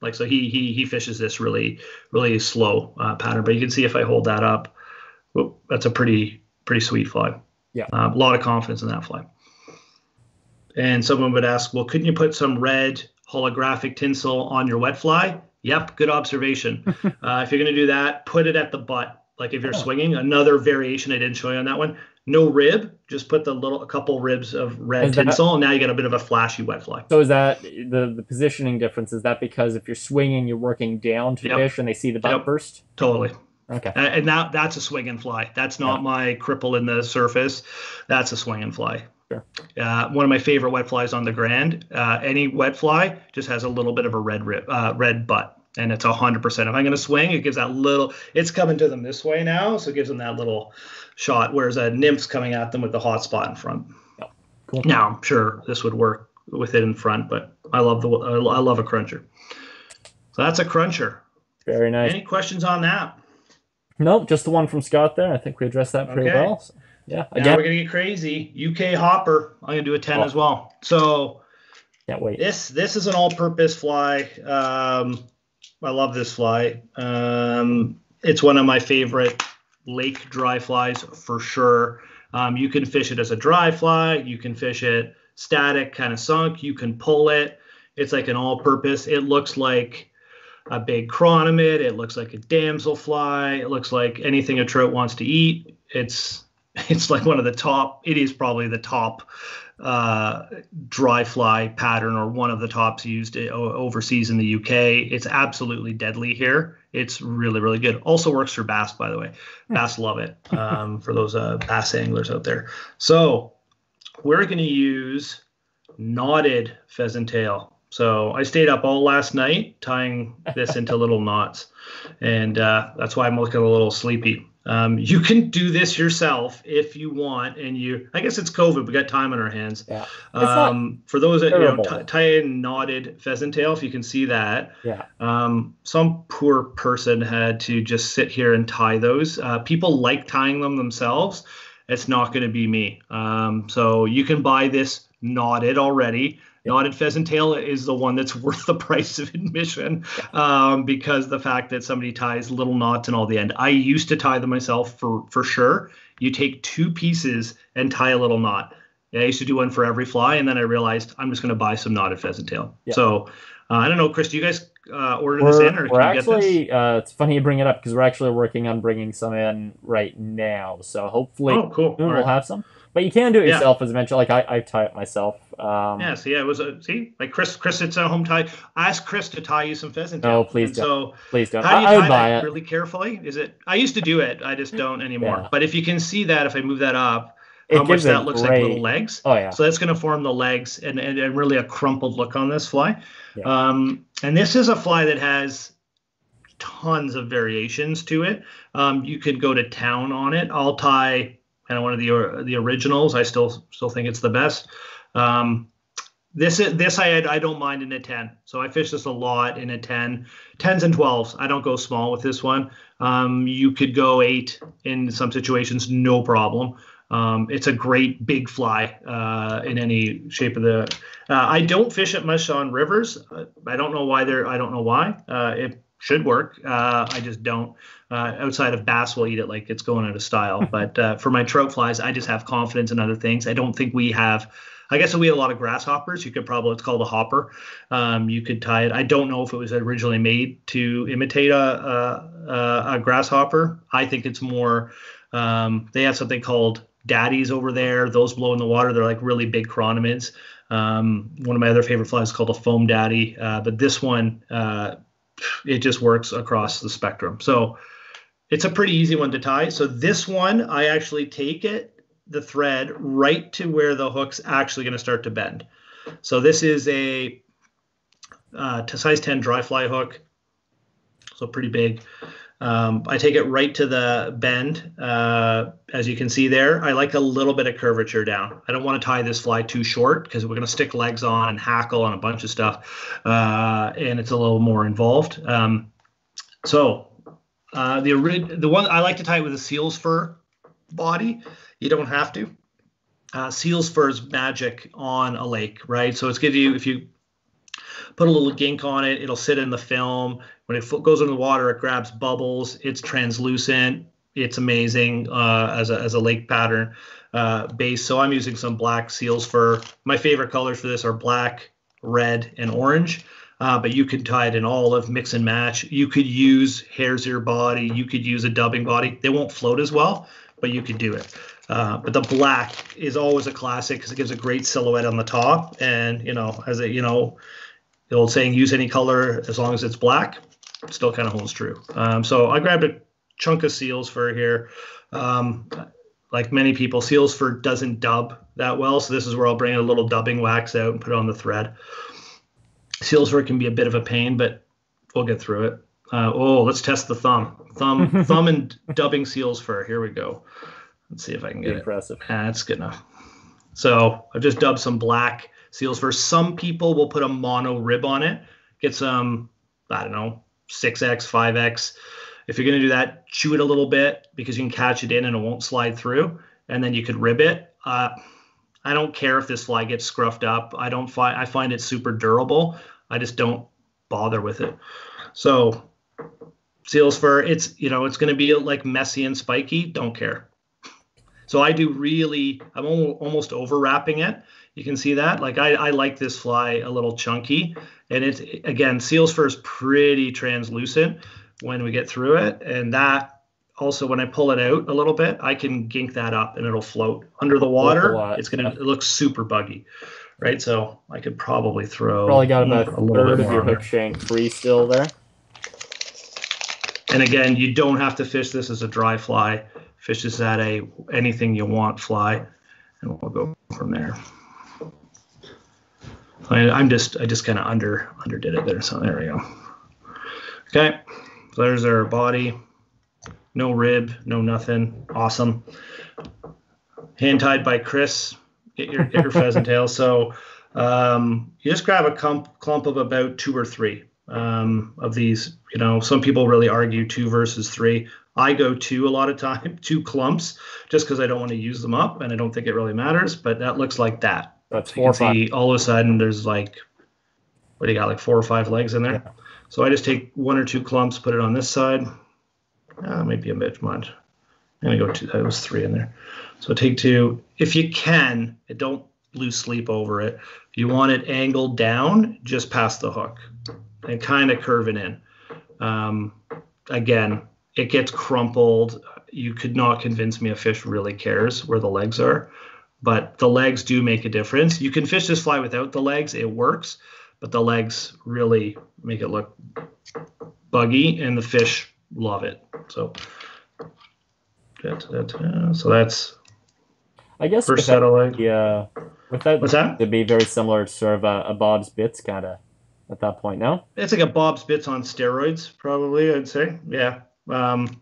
Speaker 1: like so, he he he fishes this really really slow uh, pattern. But you can see if I hold that up, whoop, that's a pretty pretty sweet fly.
Speaker 2: Yeah,
Speaker 1: uh, a lot of confidence in that fly. And someone would ask, well, couldn't you put some red holographic tinsel on your wet fly? Yep, good observation. uh, if you're going to do that, put it at the butt. Like if you're oh. swinging, another variation I didn't show you on that one no rib, just put the little a couple ribs of red is tinsel, that, and now you get a bit of a flashy wet fly.
Speaker 2: So is that the the positioning difference? Is that because if you're swinging, you're working down to yep. fish, and they see the butt yep. burst?
Speaker 1: Totally.
Speaker 2: Okay.
Speaker 1: And that that's a swing and fly. That's not yeah. my cripple in the surface. That's a swing and fly.
Speaker 2: Sure.
Speaker 1: Uh, one of my favorite wet flies on the Grand. Uh, any wet fly just has a little bit of a red rib, uh, red butt, and it's hundred percent. If I'm going to swing, it gives that little. It's coming to them this way now, so it gives them that little shot, whereas a nymph's coming at them with the hot spot in front.
Speaker 2: Yeah. Cool.
Speaker 1: Now, I'm sure this would work with it in front, but I love the I love a cruncher. So that's a cruncher.
Speaker 2: Very nice.
Speaker 1: Any questions on that?
Speaker 2: Nope, just the one from Scott there. I think we addressed that pretty okay. well. So, yeah.
Speaker 1: Again. Now we're gonna get crazy. UK hopper. I'm gonna do a 10 oh. as well. So
Speaker 2: can't wait.
Speaker 1: This this is an all-purpose fly. Um, I love this fly. Um, it's one of my favorite lake dry flies for sure. Um, you can fish it as a dry fly. You can fish it static, kind of sunk. You can pull it. It's like an all-purpose. It looks like a big chironomid. It looks like a damselfly. It looks like anything a trout wants to eat. It's it's like one of the top. It is probably the top uh, dry fly pattern or one of the tops used uh, overseas in the UK. It's absolutely deadly here. It's really, really good. Also works for bass, by the way. Hmm. Bass love it um, for those uh, bass anglers out there. So we're going to use knotted pheasant tail. So I stayed up all last night tying this into little knots, and uh, that's why I'm looking a little sleepy. Um, you can do this yourself if you want, and you. I guess it's COVID. We got time on our hands.
Speaker 2: Yeah.
Speaker 1: Um, for those that you know, t- tie in knotted pheasant tail, if you can see that.
Speaker 2: Yeah.
Speaker 1: Um, some poor person had to just sit here and tie those. Uh, people like tying them themselves. It's not going to be me. Um, so you can buy this knotted already. Knotted pheasant tail is the one that's worth the price of admission um, because the fact that somebody ties little knots in all the end. I used to tie them myself for for sure. You take two pieces and tie a little knot. I used to do one for every fly, and then I realized I'm just going to buy some knotted pheasant tail. Yeah. So uh, I don't know, Chris. Do you guys uh, order
Speaker 2: we're,
Speaker 1: this in, or
Speaker 2: we're actually? Uh, it's funny you bring it up because we're actually working on bringing some in right now. So hopefully,
Speaker 1: oh, cool.
Speaker 2: we'll right. have some. But you can do it yourself, yeah. as mentioned. Like I, I tie it myself. Um,
Speaker 1: yeah. See, it was a see like Chris. Chris sits at home tie. Ask Chris to tie you some pheasant.
Speaker 2: No, please don't.
Speaker 1: So
Speaker 2: please don't.
Speaker 1: How do you
Speaker 2: I,
Speaker 1: tie I
Speaker 2: buy
Speaker 1: that
Speaker 2: it
Speaker 1: really carefully. Is it? I used to do it. I just don't anymore.
Speaker 2: Yeah.
Speaker 1: But if you can see that, if I move that up,
Speaker 2: it
Speaker 1: how much that looks
Speaker 2: great...
Speaker 1: like little legs.
Speaker 2: Oh yeah.
Speaker 1: So that's going to form the legs and, and, and really a crumpled look on this fly.
Speaker 2: Yeah.
Speaker 1: Um, and this is a fly that has tons of variations to it. Um, you could go to town on it. I'll tie kind of one of the the originals. I still still think it's the best. Um, this this I I don't mind in a 10. So I fish this a lot in a 10. 10s and 12s. I don't go small with this one. Um, you could go eight in some situations, no problem. Um, it's a great big fly uh, in any shape of the. Uh, I don't fish it much on rivers. I don't know why they're. I don't know why. Uh, it should work. Uh, I just don't. Uh, outside of bass, will eat it like it's going out of style. but uh, for my trout flies, I just have confidence in other things. I don't think we have. I guess we have a lot of grasshoppers. You could probably it's called a hopper. Um, you could tie it. I don't know if it was originally made to imitate a a, a grasshopper. I think it's more. Um, they have something called daddies over there. Those blow in the water. They're like really big chironomids. Um, one of my other favorite flies is called a foam daddy, uh, but this one uh, it just works across the spectrum. So it's a pretty easy one to tie. So this one, I actually take it the thread right to where the hook's actually going to start to bend. So this is a uh, to size 10 dry fly hook, so pretty big. Um, I take it right to the bend, uh, as you can see there. I like a little bit of curvature down. I don't want to tie this fly too short because we're going to stick legs on and hackle on a bunch of stuff, uh, and it's a little more involved. Um, so uh, the the one I like to tie it with a seal's fur body. You don't have to. Uh, seal's fur is magic on a lake, right? So it's give you if you put a little gink on it, it'll sit in the film. When it goes into the water, it grabs bubbles. It's translucent. It's amazing uh, as, a, as a lake pattern uh, base. So I'm using some black seal's fur My favorite colors for this are black, red, and orange. Uh, but you could tie it in olive, mix and match. You could use hare's ear body. You could use a dubbing body. They won't float as well, but you could do it. Uh, but the black is always a classic because it gives a great silhouette on the top. And you know, as a you know, the old saying, use any color as long as it's black, still kind of holds true. Um, so I grabbed a chunk of seal's fur here. Um, like many people, seal's fur doesn't dub that well. So this is where I'll bring a little dubbing wax out and put it on the thread. Seal's fur can be a bit of a pain, but we'll get through it. Uh, oh, let's test the thumb. Thumb, thumb, and dubbing seal's fur. Here we go. Let's see if I can get
Speaker 2: Impressive.
Speaker 1: it. That's good enough. So I've just dubbed some black seals fur some people will put a mono rib on it. Get some i don't know 6x 5x if you're going to do that chew it a little bit because you can catch it in and it won't slide through and then you could rib it. Uh, i don't care if this fly gets scruffed up. I don't find i find it super durable. I just don't bother with it. So seals fur it's you know it's going to be like messy and spiky. Don't care. So i do really i'm almost over wrapping it You can see that. Like I, I like this fly a little chunky, and it's again seal's fur is pretty translucent when we get through it, and that also when I pull it out a little bit, I can gink that up and it'll float under the water. It's gonna it looks super buggy, right? So I could probably throw
Speaker 2: probably got about a third of your hook shank free still there.
Speaker 1: And again, you don't have to fish this as a dry fly. Fish this at a anything you want fly, and we'll go from there. I, I'm just I just kind of under underdid it there, so there we go. Okay, so there's our body. No rib, no nothing. Awesome. Hand tied by Chris. Get your get your pheasant tail. So um, you just grab a clump clump of about two or three um, of these. You know, some people really argue two versus three. I go two a lot of time, two clumps, just because I don't want to use them up, and I don't think it really matters. But that looks like that.
Speaker 2: That's so four. Can
Speaker 1: see all of a sudden there's like, what do you got? Like four or five legs in there. Yeah. So I just take one or two clumps, put it on this side. Uh, maybe a bit much. I'm gonna go two. That was three in there. So take two. If you can, don't lose sleep over it. You want it angled down, just past the hook and kind of curving in. Um, again, it gets crumpled. You could not convince me a fish really cares where the legs are, but the legs do make a difference. You can fish this fly without the legs, it works, but the legs really make it look buggy, and the fish love it. So, so that's.
Speaker 2: I guess
Speaker 1: first satellite.
Speaker 2: Yeah, with that,
Speaker 1: what's that?
Speaker 2: To be very similar to sort of a, a Bob's Bits kind of at that point. No,
Speaker 1: it's like a Bob's Bits on steroids, probably. I'd say, yeah. Um,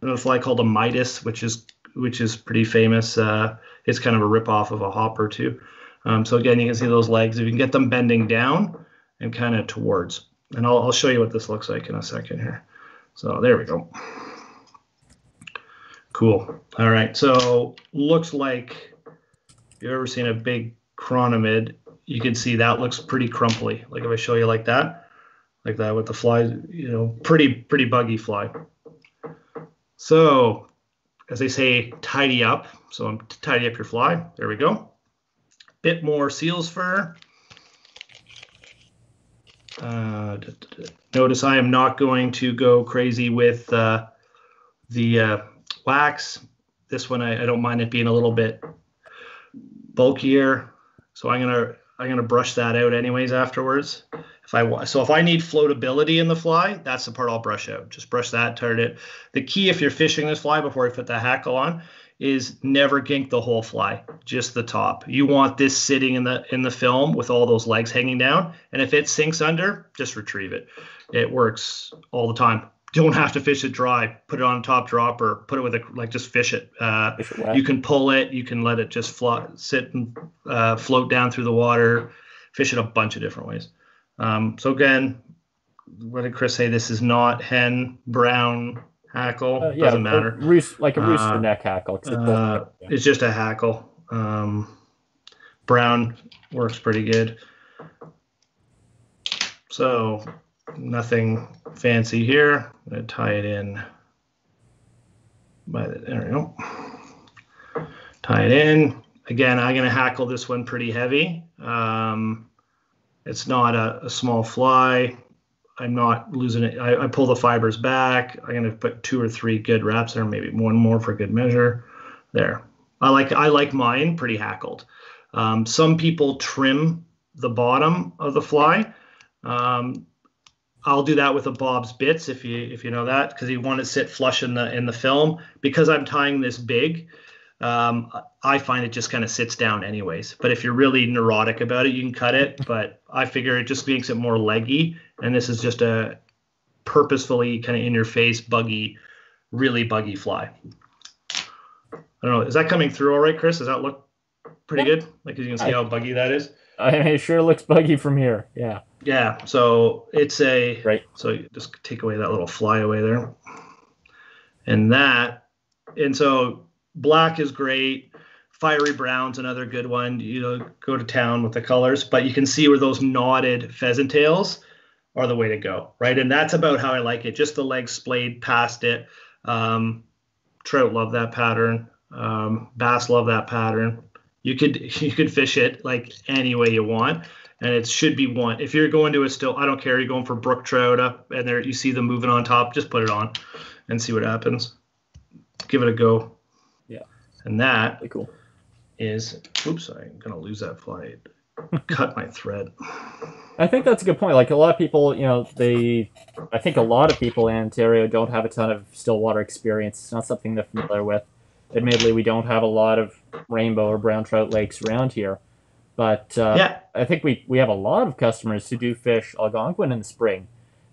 Speaker 1: a fly called a Midas, which is which is pretty famous. Uh, it's kind of a rip off of a hopper too. Um, so again, you can see those legs. If you can get them bending down and kind of towards, and I'll, I'll show you what this looks like in a second here. So there we go. Cool. All right. So looks like you've ever seen a big chronomid, you can see that looks pretty crumply. Like if I show you like that, like that with the fly, you know, pretty, pretty buggy fly. So as they say, tidy up. So I'm tidy up your fly. There we go. Bit more seal's fur. Uh, notice I am not going to go crazy with uh, the uh, wax. This one I, I, don't mind it being a little bit bulkier, so I'm gonna I'm gonna brush that out anyways afterwards. If I want, so if I need floatability in the fly, that's the part I'll brush out. Just brush that, turn it. The key if you're fishing this fly before you put the hackle on is never gink the whole fly, just the top. You want this sitting in the in the film with all those legs hanging down, and if it sinks under, just retrieve it. It works all the time. Don't have to fish it dry. Put it on top drop or put it with a like just fish it. Uh, fish it you can pull it. You can let it just float, sit and uh, float down through the water. Fish it a bunch of different ways. Um, so again, what did Chris say? This is not hen brown hackle. Uh, yeah, Doesn't matter.
Speaker 2: Roost, like a rooster uh, neck hackle.
Speaker 1: Uh, it's just a hackle. Um, brown works pretty good. So nothing fancy here. I'm gonna tie it in by the there we go. Tie it in. Again, I'm gonna hackle this one pretty heavy. Um, it's not a, a small fly. I'm not losing it. I, I, pull the fibers back. I'm gonna put two or three good wraps there, maybe one more for good measure. There. I like I like mine pretty hackled. Um, some people trim the bottom of the fly. Um, I'll do that with a Bob's Bits if you if you know that because you want to sit flush in the in the film because I'm tying this big. Um, I find it just kind of sits down anyways. But if you're really neurotic about it, you can cut it. But I figure it just makes it more leggy. And this is just a purposefully kind of in your face, buggy, really buggy fly. I don't know. Is that coming through all right, Chris? Does that look pretty good? Like you can see how buggy that is.
Speaker 2: I mean, it sure looks buggy from here. Yeah.
Speaker 1: Yeah. So it's a
Speaker 2: right.
Speaker 1: So just take away that little flyaway there, and that, and so black is great. Fiery brown's another good one. You know, go to town with the colors, but you can see where those knotted pheasant tails are the way to go, right? And that's about how I like it. Just the legs splayed past it. Um, trout love that pattern. Um, bass love that pattern. You could you could fish it like any way you want, and it should be one. If you're going to a still, I don't care. You're going for brook trout up, and there you see them moving on top. Just put it on, and see what happens. Give it a go.
Speaker 2: Yeah.
Speaker 1: And that
Speaker 2: cool.
Speaker 1: is. Oops, I'm gonna lose that fly. Cut my thread.
Speaker 2: I think that's a good point. Like a lot of people, you know, they, I think a lot of people in Ontario don't have a ton of still water experience. It's not something they're familiar with. Admittedly, we don't have a lot of rainbow or brown trout lakes around here, but uh,
Speaker 1: yeah.
Speaker 2: I think we, we have a lot of customers who do fish Algonquin in the spring,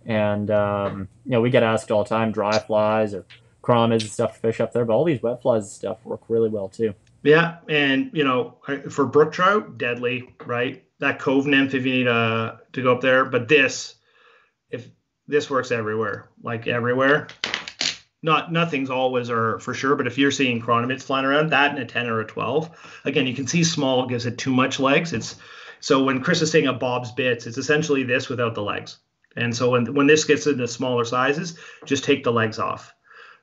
Speaker 2: and um, you know we get asked all the time dry flies or and stuff to fish up there, but all these wet flies and stuff work really well too.
Speaker 1: Yeah, and you know, for brook trout, deadly, right? That cove nymph if you need uh, to go up there. But this, if this works everywhere, like everywhere, not nothing's always or for sure. But if you're seeing chironomids flying around, that in a ten or a twelve, again, you can see small gives it too much legs. It's so when Chris is saying a Bob's bits, it's essentially this without the legs. And so when when this gets into smaller sizes, just take the legs off.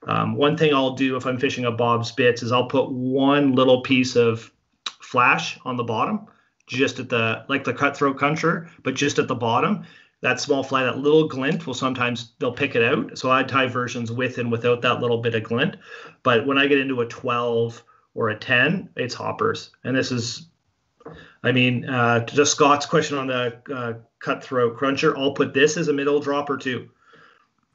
Speaker 1: Um, one thing I'll do if I'm fishing a Bob's Bits is I'll put one little piece of flash on the bottom, just at the like the cutthroat cruncher, but just at the bottom. That small fly, that little glint will sometimes they'll pick it out. So I tie versions with and without that little bit of glint. But when I get into a 12 or a 10, it's hoppers. And this is, I mean, uh, to Scott's question on the uh, cutthroat cruncher, I'll put this as a middle dropper too.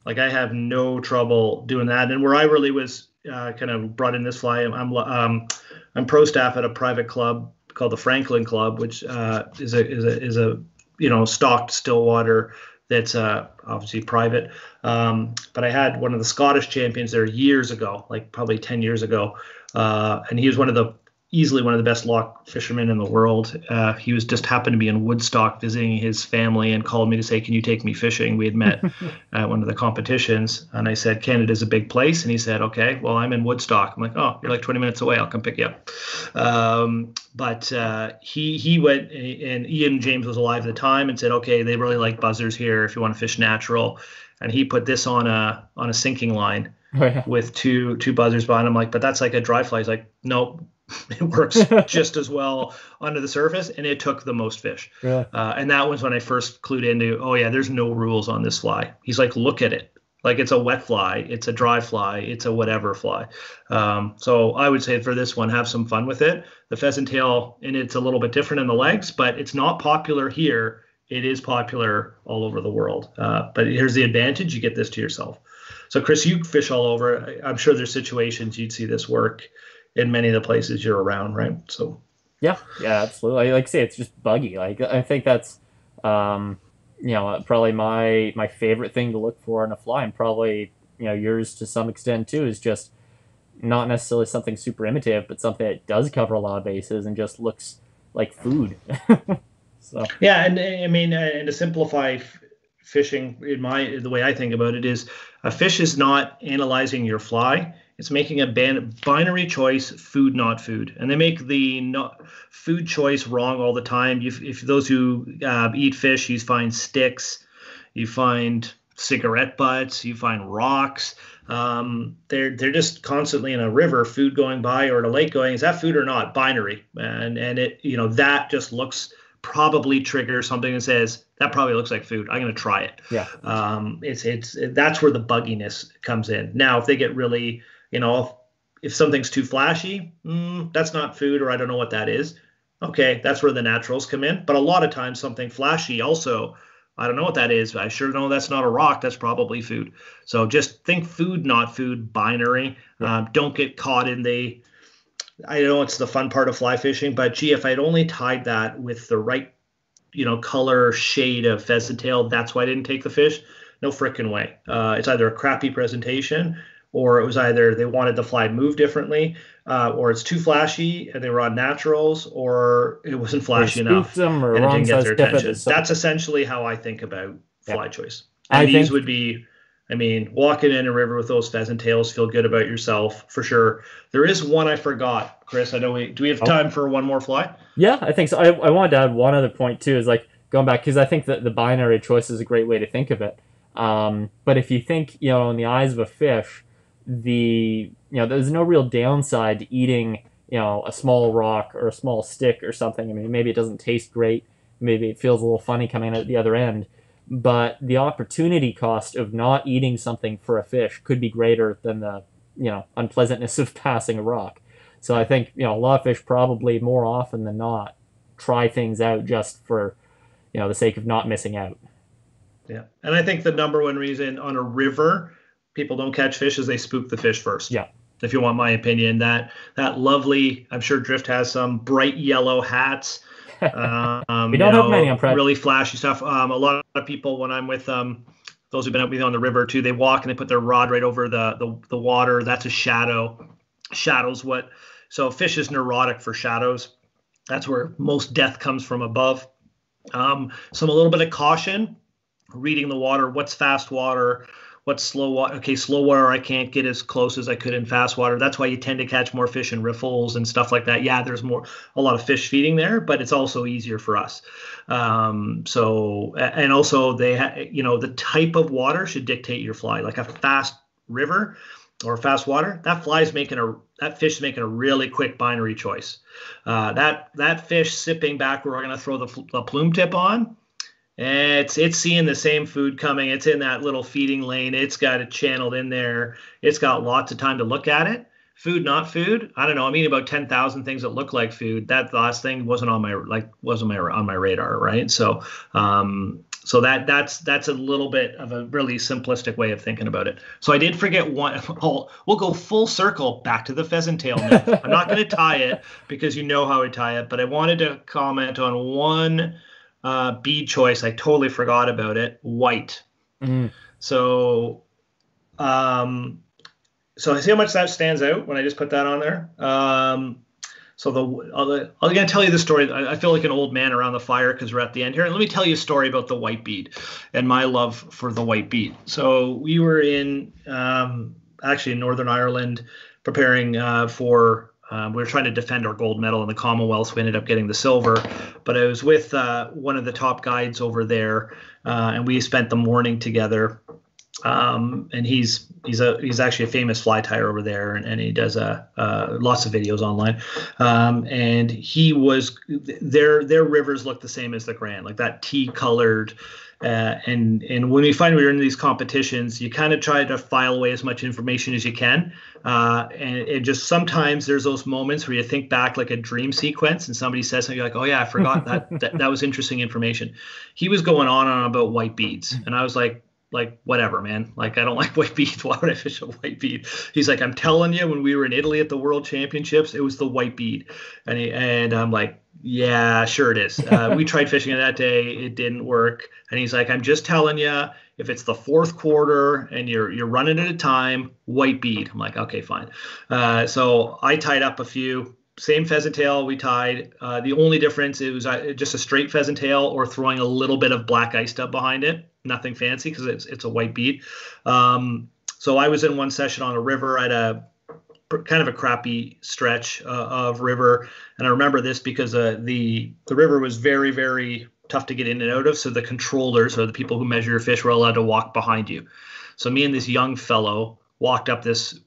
Speaker 1: Like I have no trouble doing that. And where I really was uh, kind of brought in this fly, I'm um, I'm pro staff at a private club called the Franklin Club, which uh, is a is a is a you know stocked Stillwater that's uh, obviously private. Um, but I had one of the Scottish champions there years ago, like probably ten years ago, uh, and he was one of the easily one of the best loch fishermen in the world. Uh, he was just happened to be in Woodstock visiting his family and called me to say, "Can you take me fishing?" We had met at one of the competitions, and I said, "Canada's a big place," and he said, "Okay, well, I'm in Woodstock." I'm like, "Oh, you're like 20 minutes away. I'll come pick you up." Um, but uh, he he went, and Ian James was alive at the time, and said, "Okay, they really like buzzers here if you want to fish natural," and he put this on a on a sinking line.
Speaker 2: Oh, yeah.
Speaker 1: With two two buzzers behind him, like, but that's like a dry fly. He's like, nope, it works just as well under the surface and it took the most fish.
Speaker 2: Really?
Speaker 1: uh, and that was when i first clued into oh yeah there's no rules on this fly. He's like look at it. Like it's a wet fly. It's a dry fly. It's a whatever fly. Um, so i would say for this one have some fun with it. The pheasant tail and it's a little bit different in the legs but it's not popular here. It is popular all over the world. Uh, but here's the advantage. You get this to yourself. So chris you fish all over. I'm sure there's situations you'd see this work in many of the places you're around, right? So
Speaker 2: Yeah, yeah, absolutely. Like I say, it's just buggy. Like I think that's, um, you know, probably my my favorite thing to look for on a fly, and probably you know yours to some extent too, is just not necessarily something super imitative, but something that does cover a lot of bases and just looks like food. so
Speaker 1: yeah, and I mean, and to simplify f- fishing in my the way I think about it is, a fish is not analyzing your fly it's making a ban- binary choice food not food and they make the not food choice wrong all the time you, if those who uh, eat fish you find sticks you find cigarette butts you find rocks um, they're they're just constantly in a river food going by or at a lake going is that food or not binary and and it you know that just looks probably trigger something that says that probably looks like food. I'm going to try it.
Speaker 2: Yeah.
Speaker 1: Um, it's it's that's where the bugginess comes in. Now, if they get really, you know, if, something's too flashy, mm, that's not food, or I don't know what that is. Okay, that's where the naturals come in. But a lot of times, something flashy also, I don't know what that is. I sure know that's not a rock. That's probably food. So just think food, not food, binary.
Speaker 2: Yeah.
Speaker 1: Um, don't get caught in the I know it's the fun part of fly fishing, but gee, if I'd only tied that with the right, you know, color shade of pheasant tail, that's why I didn't take the fish. No freaking way. Uh, it's either a crappy presentation, or it was either they wanted the fly move differently, uh, or it's too flashy and they were on naturals, or it wasn't flashy enough
Speaker 2: them or
Speaker 1: and it didn't get their attention. That's essentially how I think about
Speaker 2: Yeah.
Speaker 1: fly choice.
Speaker 2: I
Speaker 1: And these
Speaker 2: think-
Speaker 1: would be, I mean, walking in a river with those pheasant tails, feel good about yourself for sure. There is one I forgot, Chris. I know we do we have
Speaker 2: Oh.
Speaker 1: time for one more fly?
Speaker 2: Yeah, I think so. I, I wanted to add one other point too, is like going back because I think that the binary choice is a great way to think of it. Um, but if you think, you know, in the eyes of a fish, the you know, there's no real downside to eating you know a small rock or a small stick or something. I mean, maybe it doesn't taste great, maybe it feels a little funny coming out the other end, but the opportunity cost of not eating something for a fish could be greater than the you know unpleasantness of passing a rock. So I think you know a lot of fish probably more often than not try things out just for you know the sake of not missing out.
Speaker 1: Yeah, and I think the number one reason on a river people don't catch fish is they spook the fish first.
Speaker 2: Yeah.
Speaker 1: If you want my opinion, that that lovely, I'm sure Drift has some bright yellow hats.
Speaker 2: Um, we don't have many on
Speaker 1: Really flashy stuff. Um, a lot of people when I'm with um, those who've been up with me on the river too, they walk and they put their rod right over the the, the water. That's a shadow. Shadows what? So fish is neurotic for shadows. That's where most death comes from above. Um, some a little bit of caution, reading the water. What's fast water? What's slow water? Okay, slow water I can't get as close as I could in fast water. That's why you tend to catch more fish in riffles and stuff like that. Yeah, there's more a lot of fish feeding there, but it's also easier for us. Um, so and also they ha- you know the type of water should dictate your fly. Like a fast river or fast water, that fly is making a that fish is making a really quick binary choice. Uh, that that fish sipping back where we're going to throw the, the plume tip on, it's it's seeing the same food coming. It's in that little feeding lane. It's got it channeled in there. It's got lots of time to look at it. Food, not food. I don't know. I mean, about ten thousand things that look like food. That last thing wasn't on my like wasn't my on my radar, right? So um, so that that's that's a little bit of a really simplistic way of thinking about it. So I did forget one. Oh, we'll go full circle back to the pheasant tail myth. I'm not going to tie it because you know how I tie it, but I wanted to comment on one uh, bead choice. I totally forgot about it. White. Mm. So, um, so I see how much that stands out when I just put that on there. Um, so the I'm going to tell you the story. I, I, feel like an old man around the fire because we're at the end here. And let me tell you a story about the white bead and my love for the white bead. So we were in um, actually in Northern Ireland preparing uh, for. Um, we were trying to defend our gold medal in the Commonwealth. So We ended up getting the silver, but I was with uh, one of the top guides over there, uh, and we spent the morning together um, and he's he's a he's actually a famous fly tyer over there, and, and he does a uh, uh, lots of videos online. Um, and he was their their rivers look the same as the Grand, like that tea colored. Uh, and and when we find we're in these competitions, you kind of try to file away as much information as you can. Uh, and it just sometimes there's those moments where you think back like a dream sequence, and somebody says something like, "Oh yeah, I forgot that that, that was interesting information." He was going on and on about white beads, and I was like, like whatever, man. Like I don't like white bead. Why would I fish a white bead? He's like, I'm telling you, when we were in Italy at the World Championships, it was the white bead, and he, and I'm like, yeah, sure it is. Uh, we tried fishing it that day, it didn't work, and he's like, I'm just telling you, if it's the fourth quarter and you're you're running at a time, white bead. I'm like, okay, fine. Uh, so I tied up a few same pheasant tail we tied. Uh, the only difference it was uh, just a straight pheasant tail or throwing a little bit of black ice dub behind it. Nothing fancy because it's it's a white bead. Um, so I was in one session on a river at a kind of a crappy stretch uh, of river, and I remember this because uh, the the river was very very tough to get in and out of. So the controllers or the people who measure your fish were allowed to walk behind you. So me and this young fellow walked up this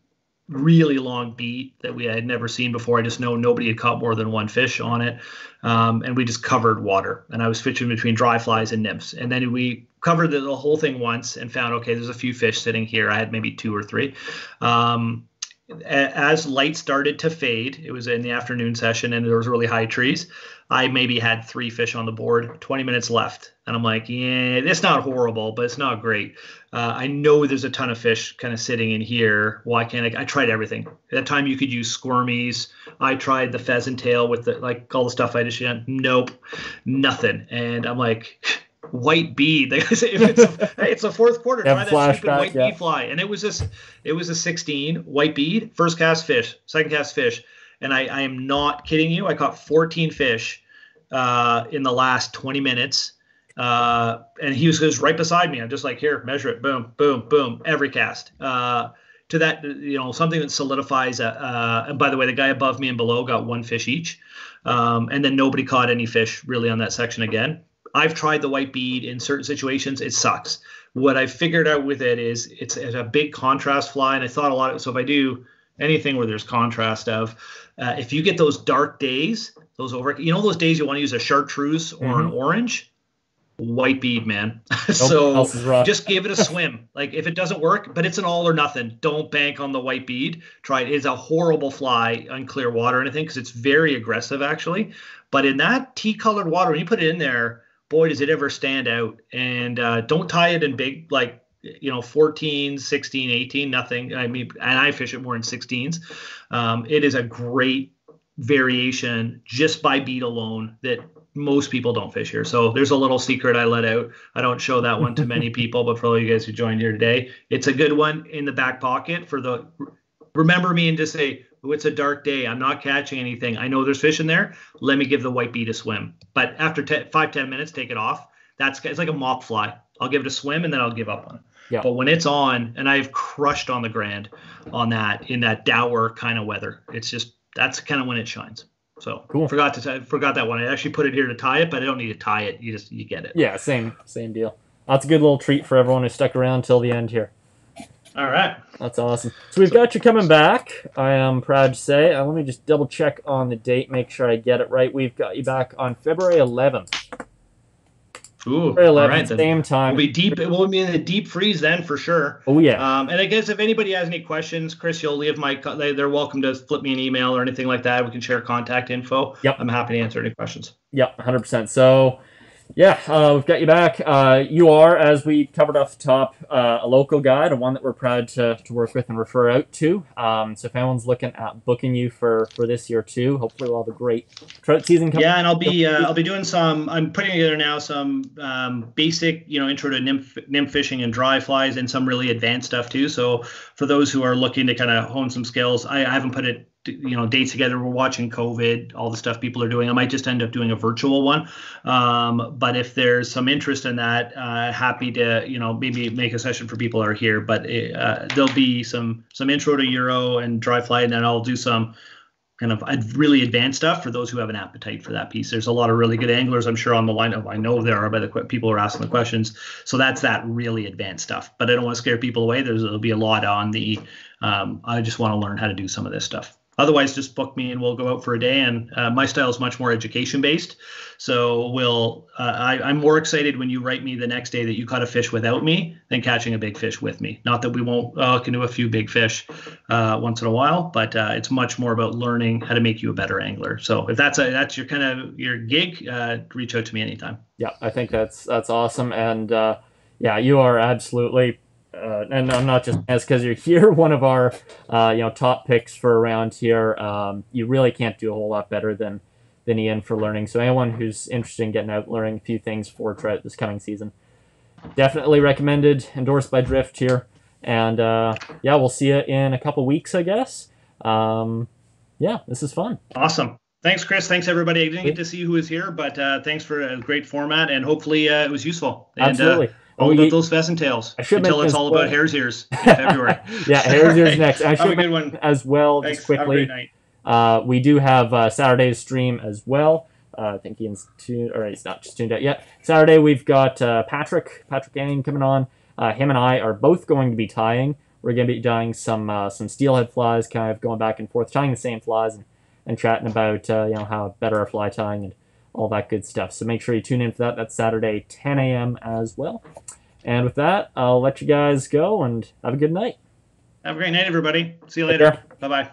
Speaker 1: really long beat that we had never seen before. I just know nobody had caught more than one fish on it. Um, and we just covered water. And I was fishing between dry flies and nymphs. And then we covered the, whole thing once and found, okay, there's a few fish sitting here. I had maybe two or three. Um, as light started to fade, it was in the afternoon session and there was really high trees. I maybe had three fish on the board, 20 minutes left. And I'm like, yeah, it's not horrible, but it's not great. Uh, I know there's a ton of fish kind of sitting in here. Why can't I? I tried everything. At that time, you could use squirmies. I tried the pheasant tail with the like all the stuff I just. Nope, nothing. And I'm like, white bead. if it's a, hey, it's a fourth quarter, try that stupid white yeah. bead fly. And it was this, it was a 16 white bead, first cast fish, second cast fish. And I, I am not kidding you. I caught 14 fish uh, in the last 20 minutes. Uh, and he was just right beside me. I'm just like, here, measure it. Boom, boom, boom. Every cast. Uh, to that, you know, something that solidifies. A, uh, and by the way, the guy above me and below got one fish each. Um, and then nobody caught any fish really on that section again. I've tried the white bead in certain situations. It sucks. What I figured out with it is it's, it's a big contrast fly, and I thought a lot of so if I do anything where there's contrast of. Uh, if you get those dark days, those over, you know, those days you want to use a chartreuse or mm-hmm. an orange, white bead, man. so just give it a swim. like if it doesn't work, but it's an all or nothing. Don't bank on the white bead. Try it. It's a horrible fly on clear water or anything because it's very aggressive actually. But in that tea colored water, when you put it in there, boy, does it ever stand out. And uh, don't tie it in big like you know 14 16 18 nothing i mean and i fish it more in 16s um, it is a great variation just by bead alone that most people don't fish here. So there's a little secret I let out. I don't show that one to many people, but for all you guys who joined here today, it's a good one in the back pocket for the remember me and just say, oh, it's a dark day. I'm not catching anything. I know there's fish in there. Let me give the white bead a swim. But after ten, five, 10 minutes, take it off. That's it's like a mop fly. I'll give it a swim and then I'll give up on it. Yeah. But when it's on, and I've crushed on the Grand on that in that dour kind of weather, it's just that's kind of when it shines. So cool. Forgot to t- forgot that one. I actually put it here to tie it, but I don't need to tie it. You just you get it.
Speaker 2: Yeah, same same deal. That's a good little treat for everyone who stuck around till the end here.
Speaker 1: All right.
Speaker 2: That's awesome. So we've got you coming back. I am proud to say. Uh, let me just double check on the date, make sure I get it right. We've got you back on February 11th.
Speaker 1: Ooh,
Speaker 2: 11th, all right, same time.
Speaker 1: We'll be deep. It will be in the deep freeze then for sure.
Speaker 2: Oh yeah.
Speaker 1: Um, and I guess if anybody has any questions, Chris, you'll leave my. They're welcome to flip me an email or anything like that. We can share contact info.
Speaker 2: Yep.
Speaker 1: I'm happy to answer any questions.
Speaker 2: Yep, 100%. So yeah, uh, we've got you back. Uh, you are, as we covered off the top, uh, a local guide, and one that we're proud to, to work with and refer out to. Um, so if anyone's looking at booking you for, for this year too, hopefully we'll have a great trout season
Speaker 1: coming. Yeah, and I'll be uh, I'll be doing some. I'm putting together now some um, basic, you know, intro to nymph nymph fishing and dry flies, and some really advanced stuff too. So for those who are looking to kind of hone some skills, I, I haven't put it you know dates together we're watching covid all the stuff people are doing i might just end up doing a virtual one um, but if there's some interest in that uh, happy to you know maybe make a session for people are here but it, uh, there'll be some some intro to euro and dry fly and then i'll do some kind of really advanced stuff for those who have an appetite for that piece. There's a lot of really good anglers, I'm sure, on the lineup. I know there are by the people are asking the questions. So that's that really advanced stuff. But I don't want to scare people away. There's there'll be a lot on the. Um, I just want to learn how to do some of this stuff. Otherwise, just book me and we'll go out for a day. And uh, my style is much more education based. So we'll. Uh, I, am more excited when you write me the next day that you caught a fish without me than catching a big fish with me. Not that we won't uh, can do a few big fish uh, once in a while, but uh, it's much more about learning how to make you a better angler. So if that's a that's your kind of your gig, uh, reach out to me anytime.
Speaker 2: Yeah, I think that's that's awesome. And yeah, you are absolutely uh, and I'm not just as because you're here, one of our uh, you know top picks for around here. Um, you really can't do a whole lot better than than Ian for learning. So anyone who's interested in getting out, learning a few things for trout this coming season, definitely recommended, endorsed by Drift here. And uh, yeah, we'll see you in a couple weeks, I guess. Um, yeah, this is fun.
Speaker 1: Awesome. Thanks, Chris. Thanks, everybody. I didn't get to see who was here, but uh, thanks for a great format, and hopefully uh, it was useful. And,
Speaker 2: Absolutely.
Speaker 1: All oh, about those pheasant tails until it's all about hare's ears in February.
Speaker 2: yeah, hare's ears next. I should have good one. as well, Thanks. just quickly. Uh, we do have uh, Saturday's stream as well. Uh, I think Ian's tuned, or he's not just tuned out yet. Saturday we've got uh, Patrick, Patrick Ganning coming on. Uh, him and I are both going to be tying. We're going to be tying some uh, some steelhead flies, kind of going back and forth, tying the same flies, and, and chatting about uh, you know how better our fly tying and all that good stuff. So make sure you tune in for that. That's Saturday, 10 a.m. as well. And with that, I'll let you guys go and have a good night.
Speaker 1: Have a great night, everybody. See you later. Bye bye.